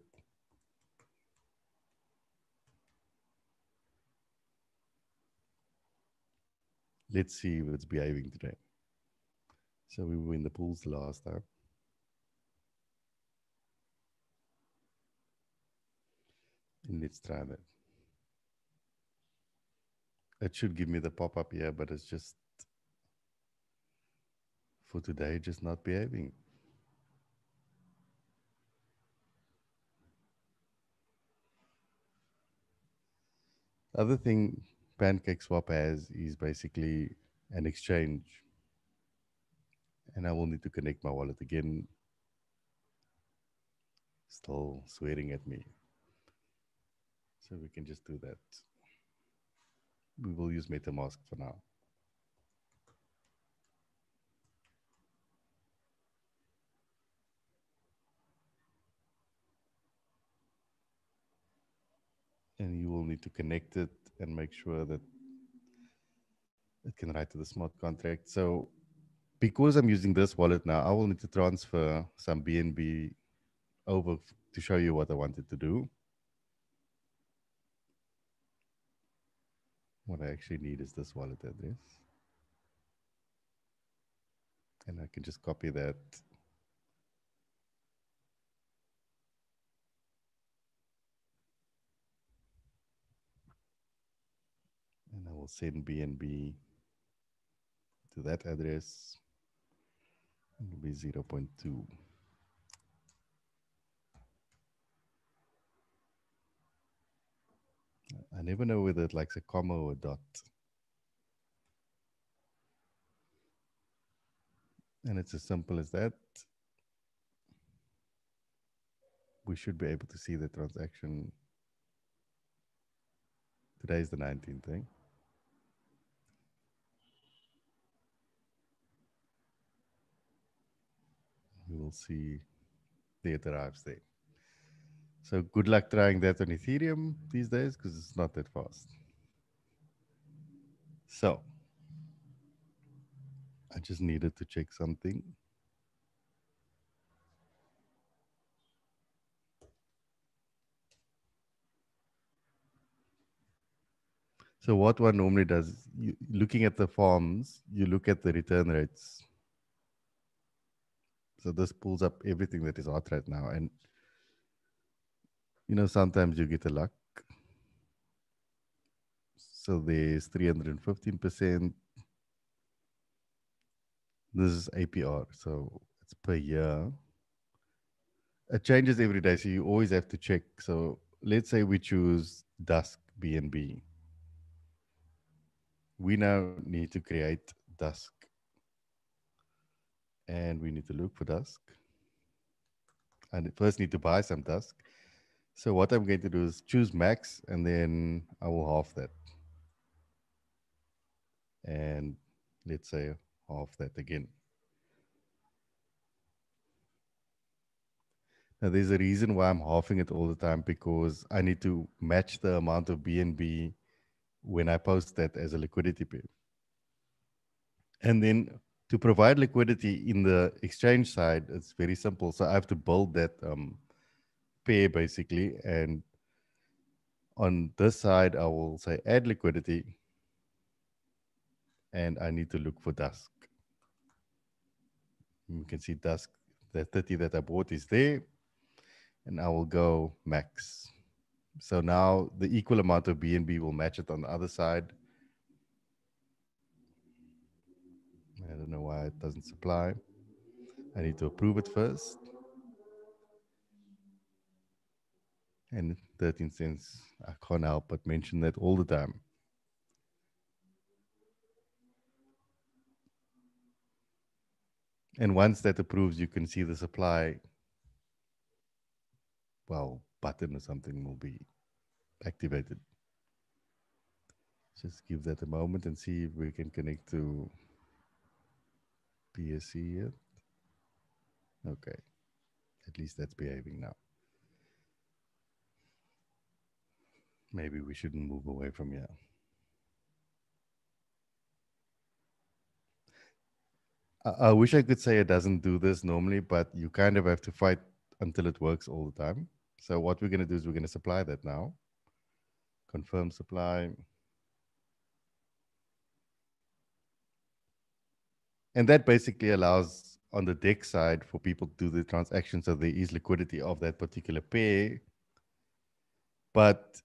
Let's see if it's behaving today. So we were in the pools last time. Let's try that. It should give me the pop-up here, but it's just for today, just not behaving. Other thing Pancake Swap has is basically an exchange. And I will need to connect my wallet again. Still swearing at me. So we can just do that. We will use MetaMask for now. And you will need to connect it and make sure that it can write to the smart contract. So because I'm using this wallet now, I will need to transfer some BNB over to show you what I wanted to do. What I actually need is this wallet address. And I can just copy that. And I will send BNB to that address. It will be 0 0.2. I never know whether it likes a comma or a dot. And it's as simple as that. We should be able to see the transaction. Today is the 19th thing. Eh? We will see the it arrives there. So good luck trying that on Ethereum these days because it's not that fast. So I just needed to check something. So what one normally does, you, looking at the forms, you look at the return rates. So this pulls up everything that is hot right now. And you know, sometimes you get a luck. So there's 315%. This is APR, so it's per year. It changes every day, so you always have to check. So let's say we choose Dusk BNB. We now need to create Dusk. And we need to look for Dusk. And first need to buy some Dusk. So what I'm going to do is choose max and then I will half that. And let's say half that again. Now there's a reason why I'm halving it all the time because I need to match the amount of BNB when I post that as a liquidity pair. And then to provide liquidity in the exchange side, it's very simple. So I have to build that um, pair basically. And on this side, I will say add liquidity. And I need to look for dusk. You can see dusk, the 30 that I bought is there. And I will go max. So now the equal amount of BNB will match it on the other side. I don't know why it doesn't supply. I need to approve it first. And 13 cents. I can't help but mention that all the time. And once that approves, you can see the supply, well, button or something will be activated. Just give that a moment and see if we can connect to BSC yet. Okay, at least that's behaving now. Maybe we shouldn't move away from. I, I wish I could say it doesn't do this normally, but you kind of have to fight until it works all the time. So what we're going to do is we're going to supply that now. Confirm supply. And that basically allows on the DEX side for people to do the transaction so there is liquidity of that particular pair. But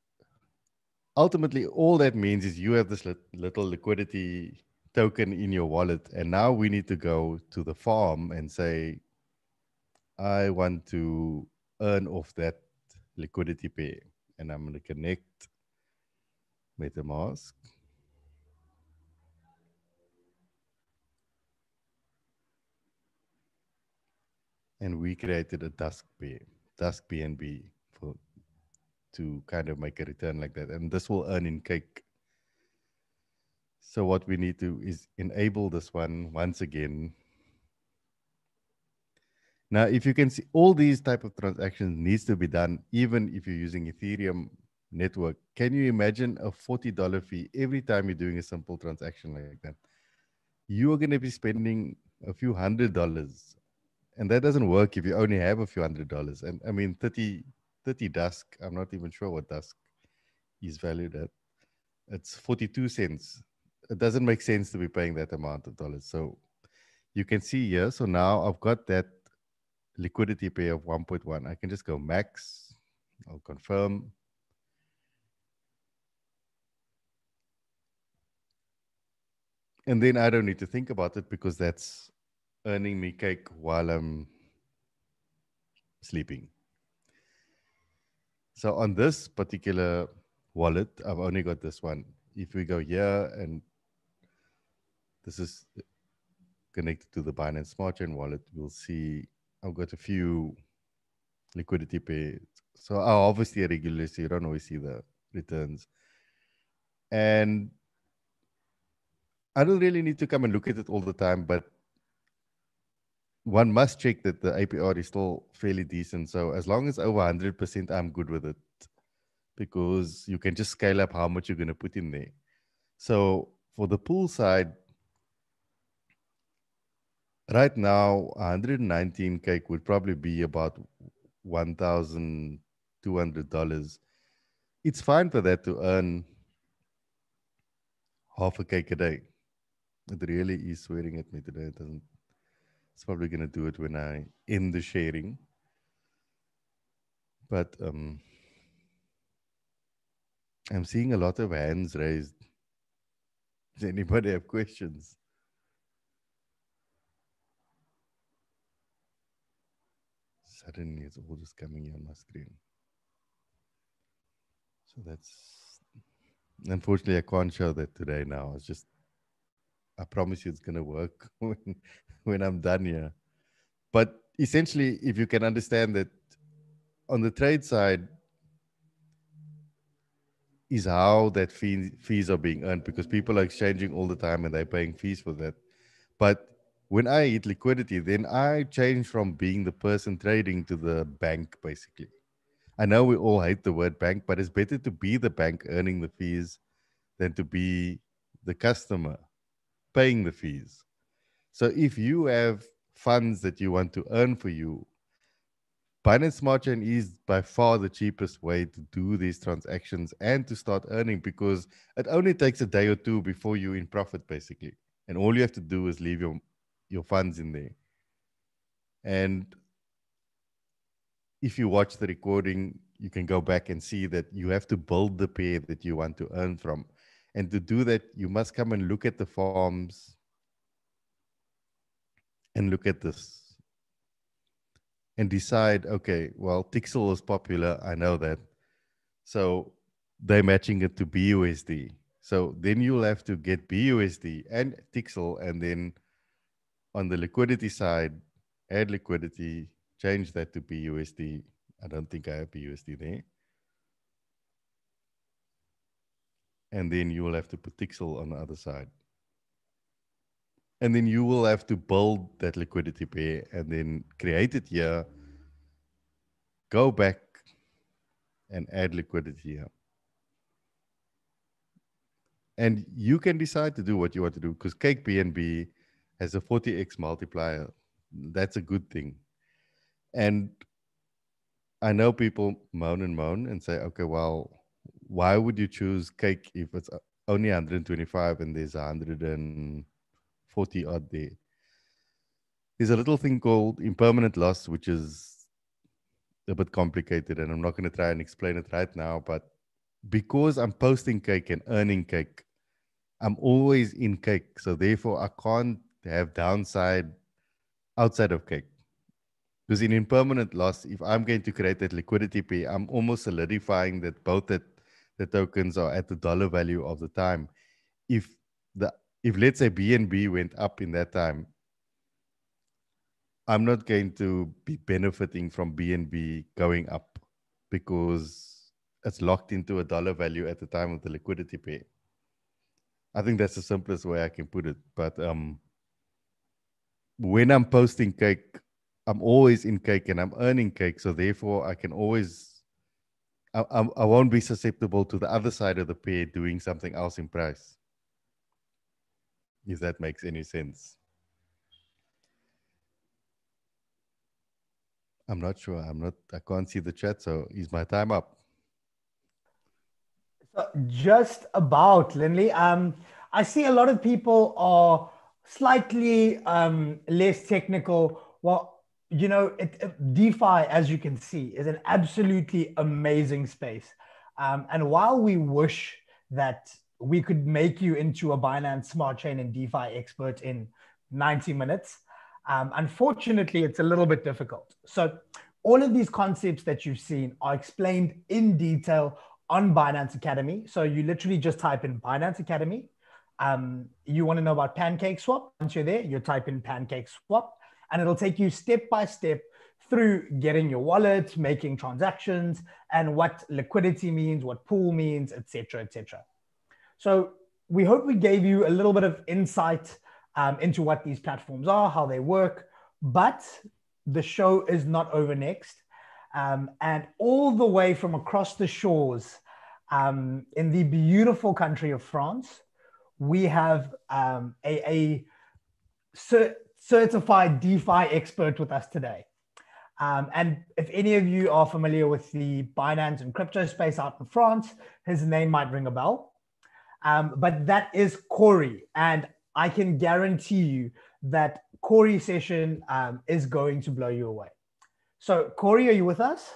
ultimately, all that means is you have this little liquidity token in your wallet. And now we need to go to the farm and say, I want to earn off that liquidity pair. And I'm going to connect MetaMask. And we created a Dusk pair, Dusk BNB to kind of make a return like that. And this will earn in cake. So what we need to is enable this one once again. Now, if you can see all these type of transactions needs to be done, even if you're using Ethereum network. Can you imagine a $40 fee every time you're doing a simple transaction like that? You are going to be spending a few hundred dollars. And that doesn't work if you only have a few hundred dollars. And I mean, 30, 30 Dusk, I'm not even sure what Dusk is valued at. It's 42 cents. It doesn't make sense to be paying that amount of dollars. So you can see here. So now I've got that liquidity pay of 1.1. I can just go max. I'll confirm. And then I don't need to think about it because that's earning me cake while I'm sleeping. So on this particular wallet, I've only got this one. If we go here and this is connected to the Binance Smart Chain wallet, we'll see I've got a few liquidity pay. So I obviously regularly so you don't always see the returns. And I don't really need to come and look at it all the time, but one must check that the APR is still fairly decent. So as long as over 100%, I'm good with it because you can just scale up how much you're going to put in there. So for the pool side, right now, 119 cake would probably be about $1,200. It's fine for that to earn half a cake a day. It really is swearing at me today. It doesn't it's probably going to do it when I end the sharing. But um, I'm seeing a lot of hands raised. Does anybody have questions? Suddenly it's all just coming on my screen. So that's unfortunately I can't show that today now. It's just I promise you it's gonna work when I'm done here. But essentially, if you can understand that on the trade side is how that fee, fees are being earned because people are exchanging all the time and they're paying fees for that. But when I hit liquidity, then I change from being the person trading to the bank, basically. I know we all hate the word bank, but it's better to be the bank earning the fees than to be the customer paying the fees. So if you have funds that you want to earn for you, Binance Smart Chain is by far the cheapest way to do these transactions and to start earning because it only takes a day or two before you're in profit, basically. And all you have to do is leave your, your funds in there. And if you watch the recording, you can go back and see that you have to build the pair that you want to earn from. And to do that, you must come and look at the farms and look at this and decide okay well tixl is popular i know that so they're matching it to busd so then you'll have to get busd and tixel and then on the liquidity side, add liquidity, change that to BUSD. I don't think I have BUSD there. And then you will have to put Tixl on the other side. And then you will have to build that liquidity pair and then create it here, go back and add liquidity here. And you can decide to do what you want to do because Cake BNB has a 40x multiplier. That's a good thing. And I know people moan and moan and say, okay, well, why would you choose cake if it's only 125 and there's 140 odd there? There's a little thing called impermanent loss, which is a bit complicated, and I'm not going to try and explain it right now. But because I'm posting cake and earning cake, I'm always in cake. So therefore, I can't have downside outside of cake. Because in impermanent loss, if I'm going to create that liquidity pair, I'm almost solidifying that both that the tokens are at the dollar value of the time. If the if let's say BNB went up in that time, I'm not going to be benefiting from BNB going up because it's locked into a dollar value at the time of the liquidity pair. I think that's the simplest way I can put it. But um, when I'm posting cake, I'm always in cake and I'm earning cake. So therefore, I can always, I, I, I won't be susceptible to the other side of the pair doing something else in price. If that makes any sense. I'm not sure. I'm not, I can't see the chat. So is my time up? So just about, Lindley. Um, I see a lot of people are slightly um, less technical. Well, you know, it, it, DeFi, as you can see, is an absolutely amazing space. Um, and while we wish that we could make you into a Binance Smart Chain and DeFi expert in 90 minutes, um, unfortunately, it's a little bit difficult. So, all of these concepts that you've seen are explained in detail on Binance Academy. So, you literally just type in Binance Academy um, you want to know about Pancake Swap? Once you're there, you type in Pancake Swap, and it'll take you step by step through getting your wallet, making transactions, and what liquidity means, what pool means, etc., etc. So we hope we gave you a little bit of insight um, into what these platforms are, how they work, but the show is not over next. Um, and all the way from across the shores um, in the beautiful country of France, we have um, a, a cert- certified DeFi expert with us today. Um, and if any of you are familiar with the Binance and crypto space out in France, his name might ring a bell. Um, but that is Corey. And I can guarantee you that Corey's session um, is going to blow you away. So, Corey, are you with us?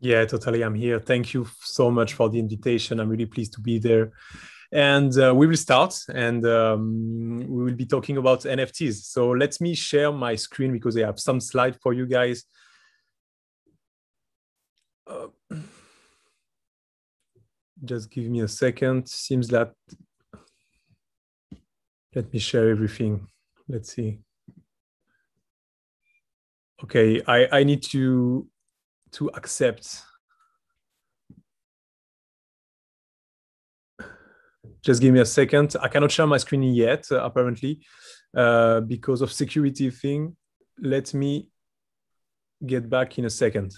Yeah, totally. I'm here. Thank you so much for the invitation. I'm really pleased to be there and uh, we will start and um, we will be talking about nfts so let me share my screen because i have some slide for you guys uh, just give me a second seems that let me share everything let's see okay i i need to to accept just give me a second. I cannot share my screen yet, uh, apparently, uh, because of security thing. Let me get back in a second.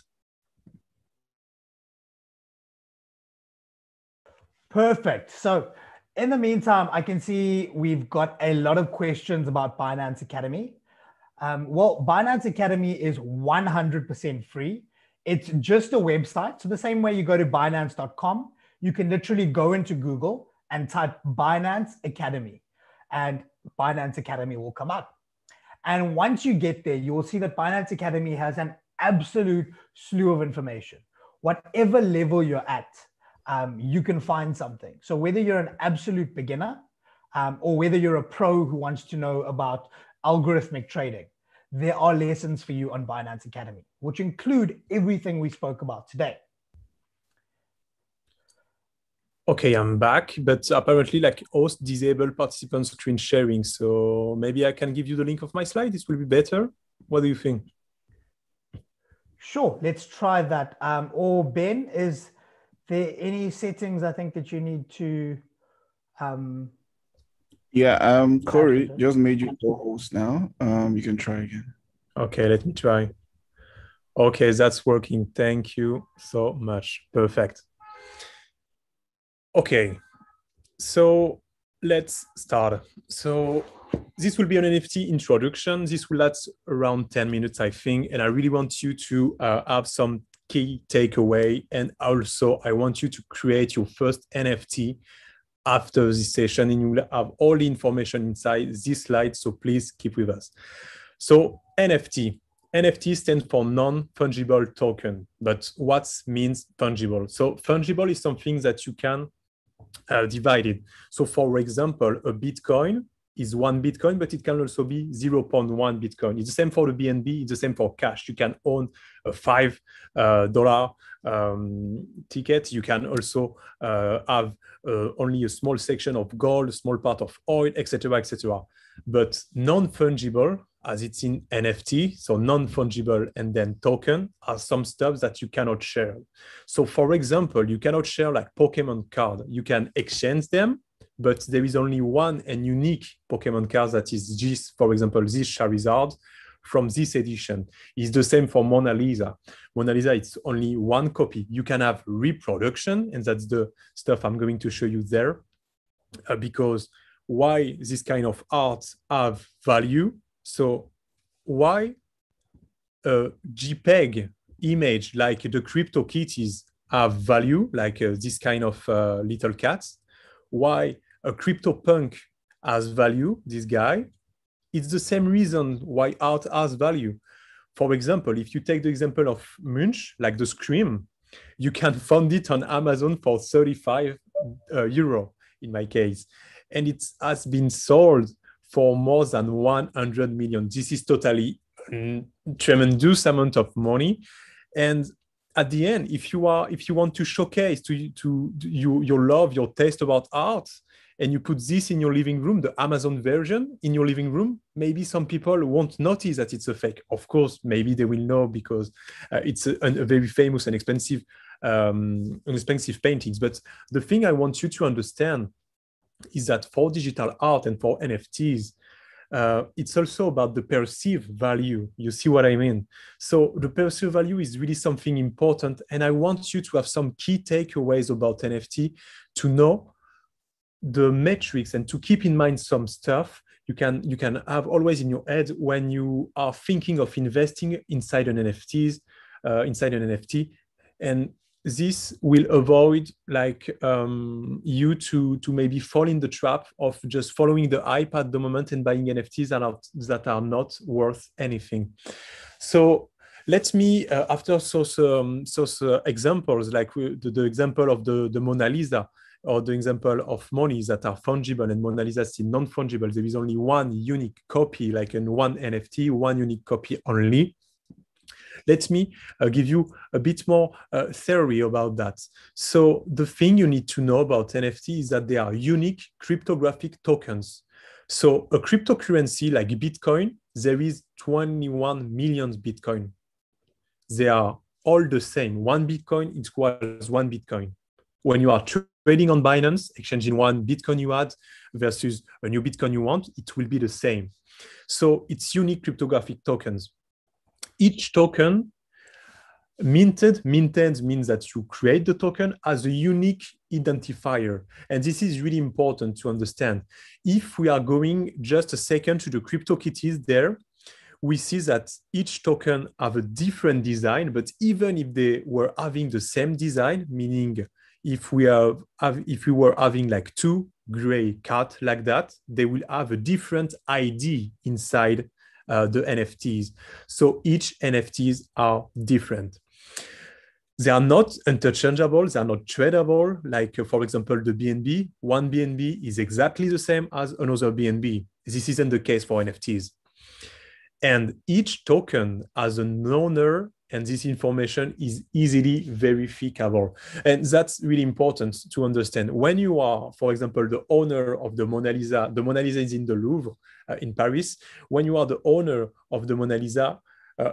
Perfect. So in the meantime, I can see we've got a lot of questions about Binance Academy. Um, well, Binance Academy is 100% free. It's just a website. So the same way you go to binance.com, you can literally go into Google and type Binance Academy, and Binance Academy will come up. And once you get there, you will see that Binance Academy has an absolute slew of information. Whatever level you're at, um, you can find something. So whether you're an absolute beginner um, or whether you're a pro who wants to know about algorithmic trading, there are lessons for you on Binance Academy, which include everything we spoke about today. Okay, I'm back, but apparently like host disabled participant screen sharing. So maybe I can give you the link of my slide. This will be better. What do you think? Sure, let's try that. Um, or Ben, is there any settings I think that you need to? Um, yeah, um, Corey just made you co-host now. Um, you can try again. Okay, let me try. Okay, that's working. Thank you so much. Perfect. Okay, so let's start. So this will be an NFT introduction. This will last around 10 minutes, I think. And I really want you to uh, have some key takeaway. And also, I want you to create your first NFT after this session. And you will have all the information inside this slide. So please keep with us. So NFT. NFT stands for non-fungible token. But what means fungible? So fungible is something that you can uh, divided. So for example, a Bitcoin is one Bitcoin, but it can also be 0.1 Bitcoin. It's the same for the BNB, it's the same for cash. You can own a five dollar um, ticket. You can also uh, have uh, only a small section of gold, a small part of oil, etc., etc. But non-fungible as it's in NFT, so non-fungible and then token are some stuff that you cannot share. So for example, you cannot share like Pokemon card. You can exchange them, but there is only one and unique Pokemon card that is this, for example, this Charizard from this edition. It's the same for Mona Lisa. Mona Lisa, it's only one copy. You can have reproduction, and that's the stuff I'm going to show you there, uh, because why this kind of art have value so why a JPEG image like the crypto kitties have value, like uh, this kind of uh, little cats? Why a crypto punk has value, this guy? It's the same reason why art has value. For example, if you take the example of Munch, like the Scream, you can find it on Amazon for 35 uh, euro in my case. And it has been sold for more than 100 million. This is totally tremendous amount of money. And at the end, if you are if you want to showcase to to you your love, your taste about art, and you put this in your living room, the Amazon version in your living room, maybe some people won't notice that it's a fake. Of course, maybe they will know because uh, it's a, a, very famous and expensive um, expensive paintings. But the thing I want you to understand is that for digital art and for NFTs, uh, it's also about the perceived value. You see what I mean? So the perceived value is really something important. And I want you to have some key takeaways about NFT to know the metrics and to keep in mind some stuff you can you can have always in your head when you are thinking of investing inside an NFTs uh, inside an NFT and this will avoid like um, you to to maybe fall in the trap of just following the hype at the moment and buying NFTs that are that are not worth anything. So let me uh, after those um, those uh, examples like the, the, example of the the Mona Lisa or the example of monies that are fungible and Mona Lisa is non-fungible. There is only one unique copy, like in one NFT, one unique copy only let me uh, give you a bit more uh, theory about that. So the thing you need to know about NFT is that they are unique cryptographic tokens. So a cryptocurrency like Bitcoin, there is 21 million Bitcoin. They are all the same. One Bitcoin equals one Bitcoin. When you are trading on Binance, exchanging one Bitcoin you had versus a new Bitcoin you want, it will be the same. So it's unique cryptographic tokens. Each token minted minted means that you create the token as a unique identifier. And this is really important to understand. If we are going just a second to the cryptokitties there we see that each token have a different design but even if they were having the same design meaning if we have, if we were having like two gray cat like that they will have a different id inside uh, the NFTs. So each NFTs are different. They are not interchangeable, they are not tradable. Like, uh, for example, the BNB, one BNB is exactly the same as another BNB. This isn't the case for NFTs. And each token has an owner and this information is easily verifiable. And that's really important to understand. When you are, for example, the owner of the Mona Lisa, the Mona Lisa is in the Louvre uh, in Paris. When you are the owner of the Mona Lisa, uh,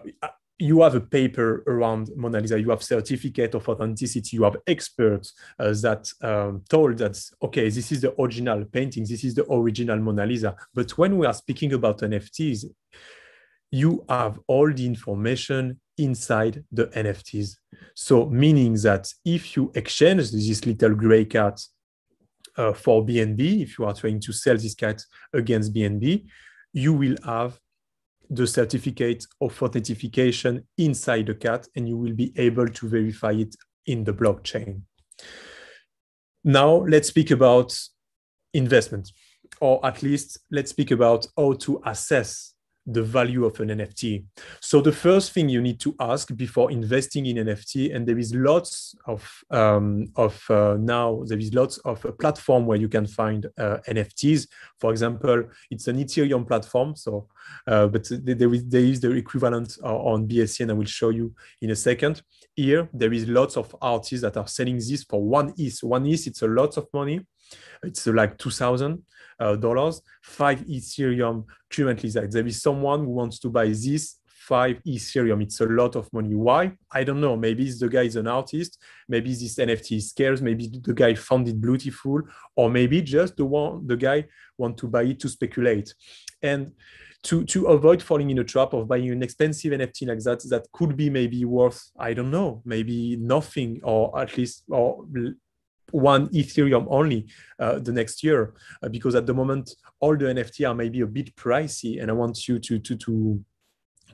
you have a paper around Mona Lisa, you have certificate of authenticity, you have experts uh, that um, told that, okay, this is the original painting, this is the original Mona Lisa. But when we are speaking about NFTs, you have all the information inside the NFTs. So meaning that if you exchange this little gray cat uh, for BNB, if you are trying to sell this cat against BNB, you will have the certificate of authentication inside the cat and you will be able to verify it in the blockchain. Now let's speak about investment, or at least let's speak about how to assess the value of an NFT. So the first thing you need to ask before investing in NFT, and there is lots of um, of uh, now there is lots of a platform where you can find uh, NFTs. For example, it's an Ethereum platform. So, uh, but there is there is the equivalent on BSC, and I will show you in a second. Here, there is lots of artists that are selling this for one ETH. One ETH, it's a lot of money. It's like two thousand Uh, dollars, five Ethereum currently. That there is someone who wants to buy this five Ethereum. It's a lot of money. Why? I don't know. Maybe the guy is an artist. Maybe this NFT is scares. Maybe the guy found it beautiful, or maybe just the one the guy want to buy it to speculate. And to, to avoid falling in a trap of buying an expensive NFT like that, that could be maybe worth, I don't know, maybe nothing, or at least, or one Ethereum only uh, the next year, uh, because at the moment all the NFT are maybe a bit pricey, and I want you to to to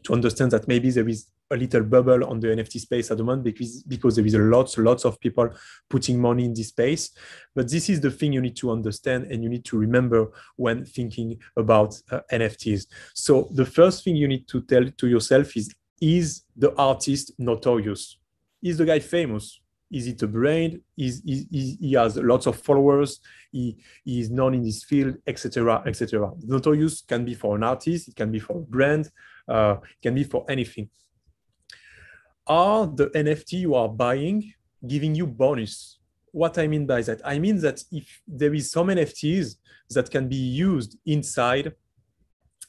to understand that maybe there is a little bubble on the NFT space at the moment because because there is a lots lots of people putting money in this space. But this is the thing you need to understand and you need to remember when thinking about uh, NFTs. So the first thing you need to tell to yourself is: Is the artist notorious? Is the guy famous? Is it a brand? Is, is, is, he has lots of followers? He, he is known in this field, etc., etc. Notorious can be for an artist. It can be for a brand. Uh, it can be for anything. Are the NFT you are buying giving you bonus? What I mean by that, I mean that if there is some NFTs that can be used inside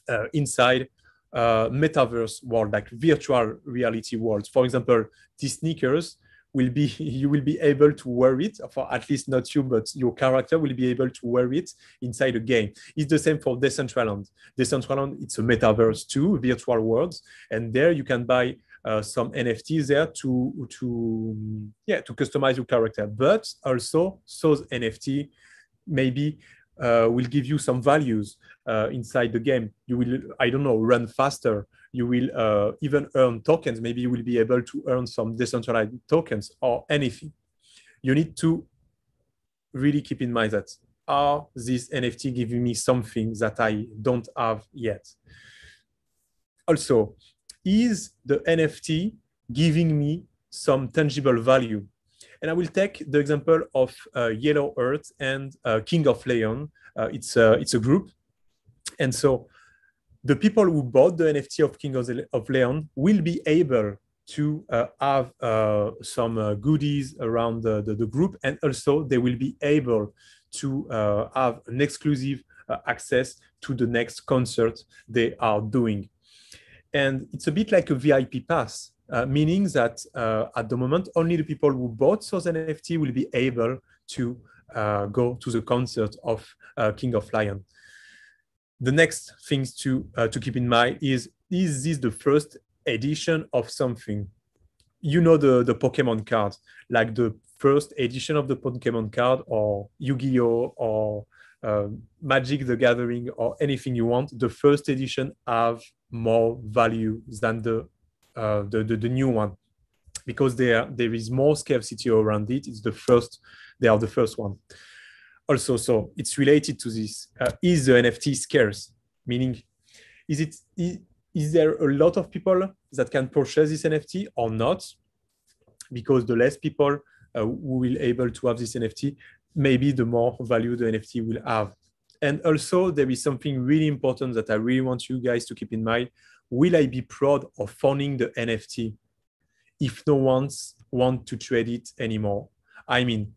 uh, inside uh, metaverse world, like virtual reality worlds. For example, these sneakers will be you will be able to wear it for at least not you but your character will be able to wear it inside a game. It's the same for decentraland. Decentraland it's a metaverse too virtual worlds and there you can buy uh, some nfts there to to yeah to customize your character. But also those nft maybe uh, will give you some values uh, inside the game you will i don't know run faster you will uh, even earn tokens. Maybe you will be able to earn some decentralized tokens or anything. You need to really keep in mind that are these NFT giving me something that I don't have yet? Also, is the NFT giving me some tangible value? And I will take the example of uh, YellowHeart and uh, King of Leon. Uh, it's, a, it's a group. And so the people who bought the NFT of King of, Leon will be able to uh, have uh, some uh, goodies around the, the, the, group, and also they will be able to have an exclusive access to the next concert they are doing. And it's a bit like a VIP pass, uh, meaning that at the moment, only the people who bought those NFT will be able to go to the concert of King of Lion. The next things to uh, to keep in mind is is this the first edition of something? You know the the pokemon cards like the first edition of the pokemon card or yu-gi-oh! or uh, magic the gathering or anything you want. The first edition have more value than the uh, the, the, the new one because there there is more scarcity around it. It's the first they are the first one. Also so it's related to this uh, is the nft scarce? Meaning is it is, is there a lot of people that can purchase this nft or not? Because the less people uh, who will able to have this nft maybe the more value the nft will have. And also there is something really important that i really want you guys to keep in mind will i be proud of funding the nft if no one's want to trade it anymore? I mean,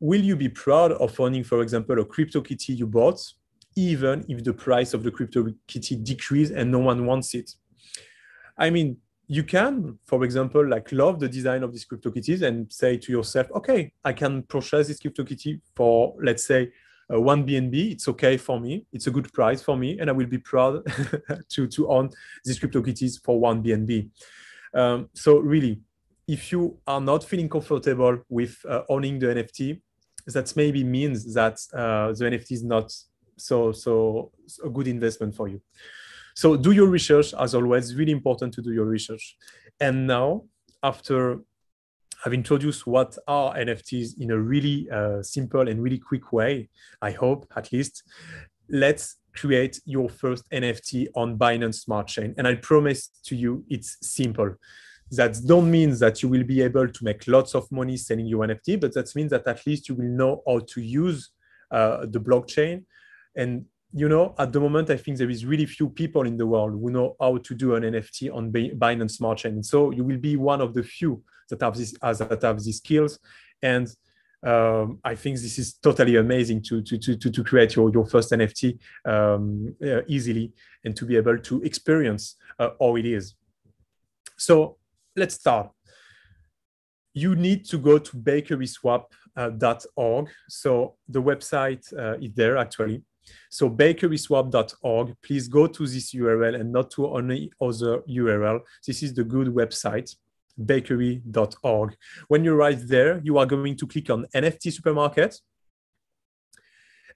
will you be proud of owning, for example, a CryptoKitty you bought, even if the price of the CryptoKitty decrease and no one wants it? I mean, you can, for example, like love the design of these CryptoKitties and say to yourself, okay, I can purchase this CryptoKitty for, let's say, uh, one BNB. It's okay for me. It's a good price for me, and I will be proud to to own these CryptoKitties for one BNB. Um, so really, if you are not feeling comfortable with uh, owning the NFT, that maybe means that uh, the NFT is not so so a good investment for you. So do your research as always. Really important to do your research. And now, after I've introduced what are NFTs in a really uh, simple and really quick way, I hope at least. Let's create your first NFT on Binance Smart Chain. And I promise to you, it's simple. That don't mean that you will be able to make lots of money selling your NFT, but that means that at least you will know how to use uh, the blockchain. And you know, at the moment, I think there is really few people in the world who know how to do an NFT on Binance Smart Chain. So you will be one of the few that have this that have these skills and um, I think this is totally amazing to to to to, create your, your first NFT um, uh, easily and to be able to experience uh, how it is. So let's start. You need to go to bakeryswap.org. So the website uh, is there actually. So bakeryswap.org. Please go to this URL and not to any other URL. This is the good website bakery.org. When you arrive there, you are going to click on NFT supermarket.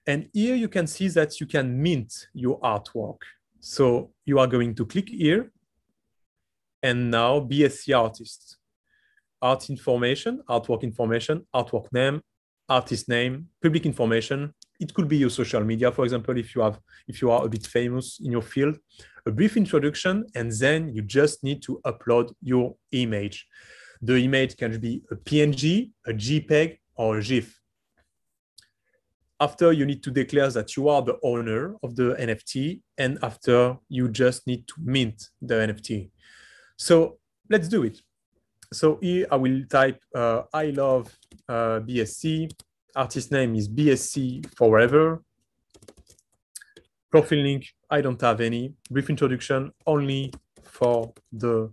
And here you can see that you can mint your artwork. So you are going to click here and now BSC artist. Art information, artwork information, artwork name, artist name, public information. It could be your social media, for example, if you have if you are a bit famous in your field, a brief introduction, and then you just need to upload your image. The image can be a PNG, a JPEG, or a GIF. After, you need to declare that you are the owner of the NFT, and after, you just need to mint the NFT. So let's do it. So here I will type uh, I love uh, BSC. Artist name is BSC Forever. Profile link, I don't have any. Brief introduction only for the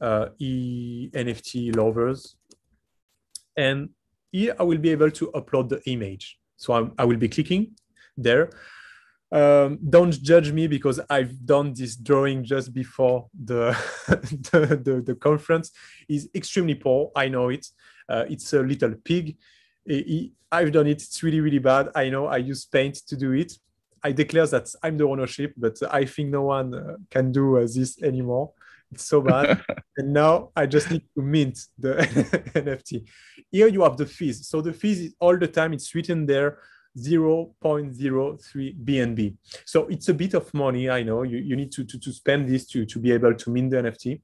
uh, e NFT lovers. And here I will be able to upload the image. So I'm, i will be clicking there. Um, don't judge me because I've done this drawing just before the, the, the, the, conference. is extremely poor. I know it. Uh, it's a little pig. I've done it. It's really, really bad. I know I use paint to do it. I declare that I'm the ownership, but I think no one uh, can do uh, this anymore. It's so bad. and now I just need to mint the NFT. Here you have the fees. So the fees is all the time, it's written there 0.03 BNB. So it's a bit of money. I know you, you need to, to, to spend this to, to be able to mint the NFT.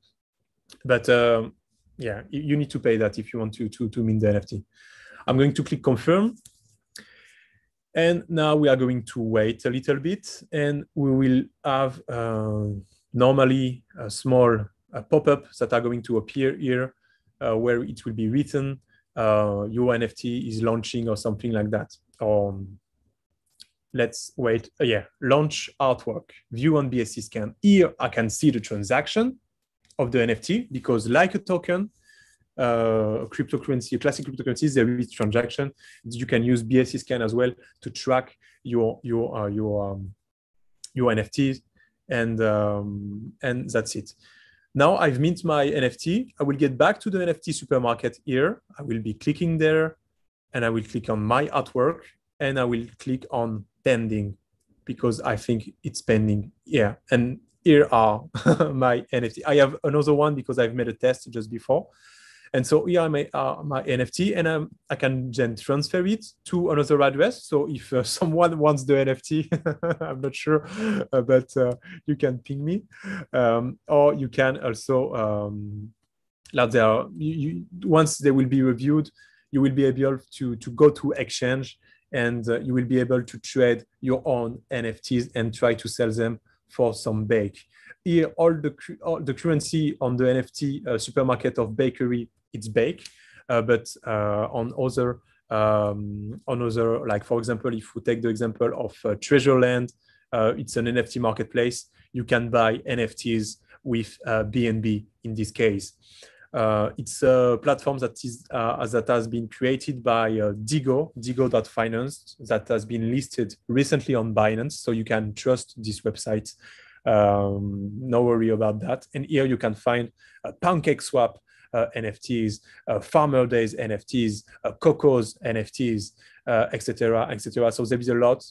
But um, yeah, you need to pay that if you want to, to, to mint the NFT. I'm going to click confirm. And now we are going to wait a little bit and we will have uh, normally a small uh, pop-up that are going to appear here uh, where it will be written uh, your NFT is launching or something like that. Um, let's wait. Uh, yeah, launch artwork, view on BSC scan. Here I can see the transaction of the NFT because like a token, uh, cryptocurrency, classic cryptocurrencies, there is transaction. You can use BSC scan as well to track your your uh, your um, your NFTs, and um, and that's it. Now I've mint my NFT. I will get back to the NFT supermarket here. I will be clicking there, and I will click on my artwork, and I will click on pending because I think it's pending. Yeah, and here are my NFT. I have another one because I've made a test just before. And so here I my, uh, my NFT and um, I can then transfer it to another address. So if uh, someone wants the NFT, I'm not sure, uh, but uh, you can ping me. Um, or you can also, um, like there, you, you, once they will be reviewed, you will be able to, to go to exchange and uh, you will be able to trade your own NFTs and try to sell them for some bake. here all the all the currency on the NFT uh, supermarket of bakery it's bake, uh, but uh, on other um, on other like for example if we take the example of uh, Treasureland, uh, it's an NFT marketplace. You can buy NFTs with BNB in this case. Uh, it's a platform that is uh, that has been created by uh, Dego, Dego.finance, that has been listed recently on Binance, so you can trust this website. Um, no worry about that. And here you can find Pancake Swap uh, NFTs, uh, Farmer Days NFTs, uh, Cocos NFTs, etc., etc. So there is a lot.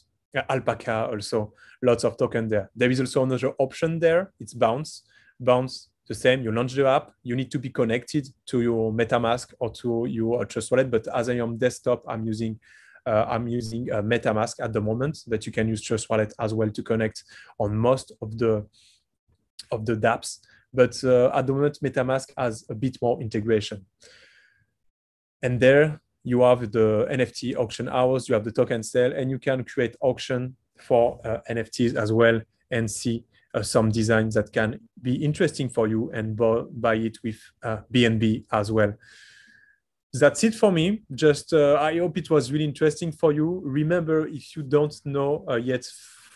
Alpaca also, lots of token there. There is also another option there. It's Bounce. Bounce the same. You launch the app. You need to be connected to your MetaMask or to your Trust Wallet. But as I am desktop, I'm using uh, I'm using uh, MetaMask at the moment, but you can use Trust Wallet as well to connect on most of the of the dApps. But uh, at the moment, MetaMask has a bit more integration. And there you have the NFT auction hours, you have the token sale, and you can create auction for uh, NFTs as well and see uh, some designs that can be interesting for you and buy it with uh, BNB as well. That's it for me. Just uh, I hope it was really interesting for you. Remember, if you don't know uh, yet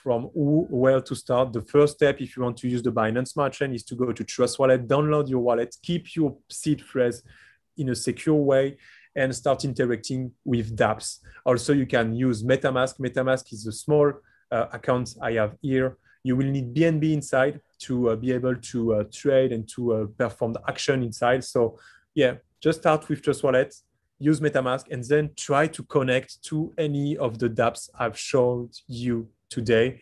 from who, where to start, the first step, if you want to use the Binance Smart Chain, is to go to Trust Wallet, download your wallet, keep your seed phrase in a secure way, and start interacting with dApps. Also, you can use MetaMask. MetaMask is a small uh, account I have here you will need BNB inside to uh, be able to uh, trade and to uh, perform the action inside. So yeah, just start with Trust Wallet, use MetaMask, and then try to connect to any of the dApps I've showed you today.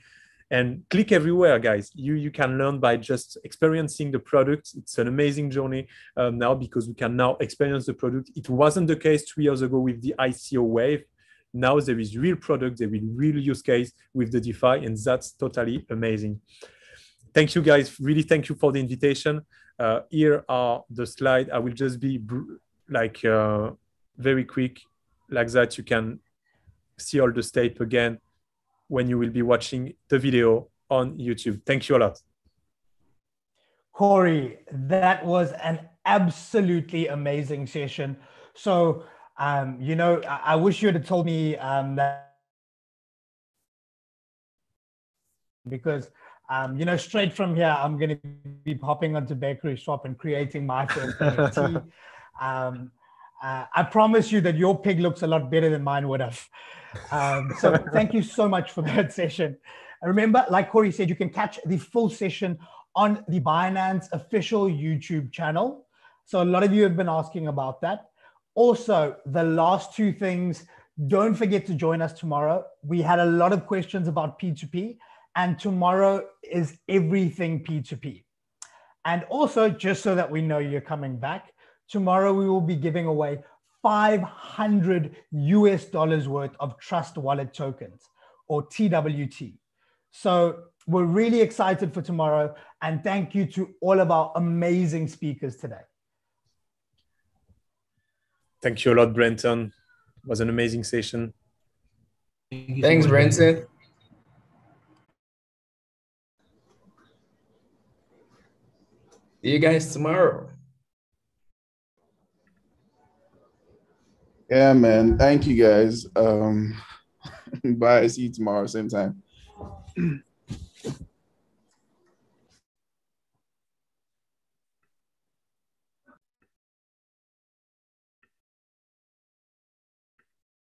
And click everywhere, guys. You you can learn by just experiencing the product. It's an amazing journey um, now because we can now experience the product. It wasn't the case three years ago with the ICO wave now there is real product, there is real use case with the DeFi, and that's totally amazing. Thank you guys. Really thank you for the invitation. Uh, here are the slide. I will just be like uh, very quick like that. You can see all the step again when you will be watching the video on YouTube. Thank you a lot. Corey, that was an absolutely amazing session. So um, you know, I, I, wish you had told me um, that because um, you know, straight from here, I'm going to be popping onto Bakery Swap and creating my first NFT. um, uh, I promise you that your pig looks a lot better than mine would have. Um, so thank you so much for that session. And remember, like Corey said, you can catch the full session on the Binance official YouTube channel. So a lot of you have been asking about that. Also, the last two things, don't forget to join us tomorrow. We had a lot of questions about P2P, and tomorrow is everything P2P. And also, just so that we know you're coming back, tomorrow we will be giving away 500 US dollars worth of Trust Wallet tokens or TWT. So we're really excited for tomorrow. And thank you to all of our amazing speakers today. Thank you a lot, Brenton. It was an amazing session. Thanks, Brenton. See you guys tomorrow. Yeah, man. Thank you guys. Um, bye. See you tomorrow, same time.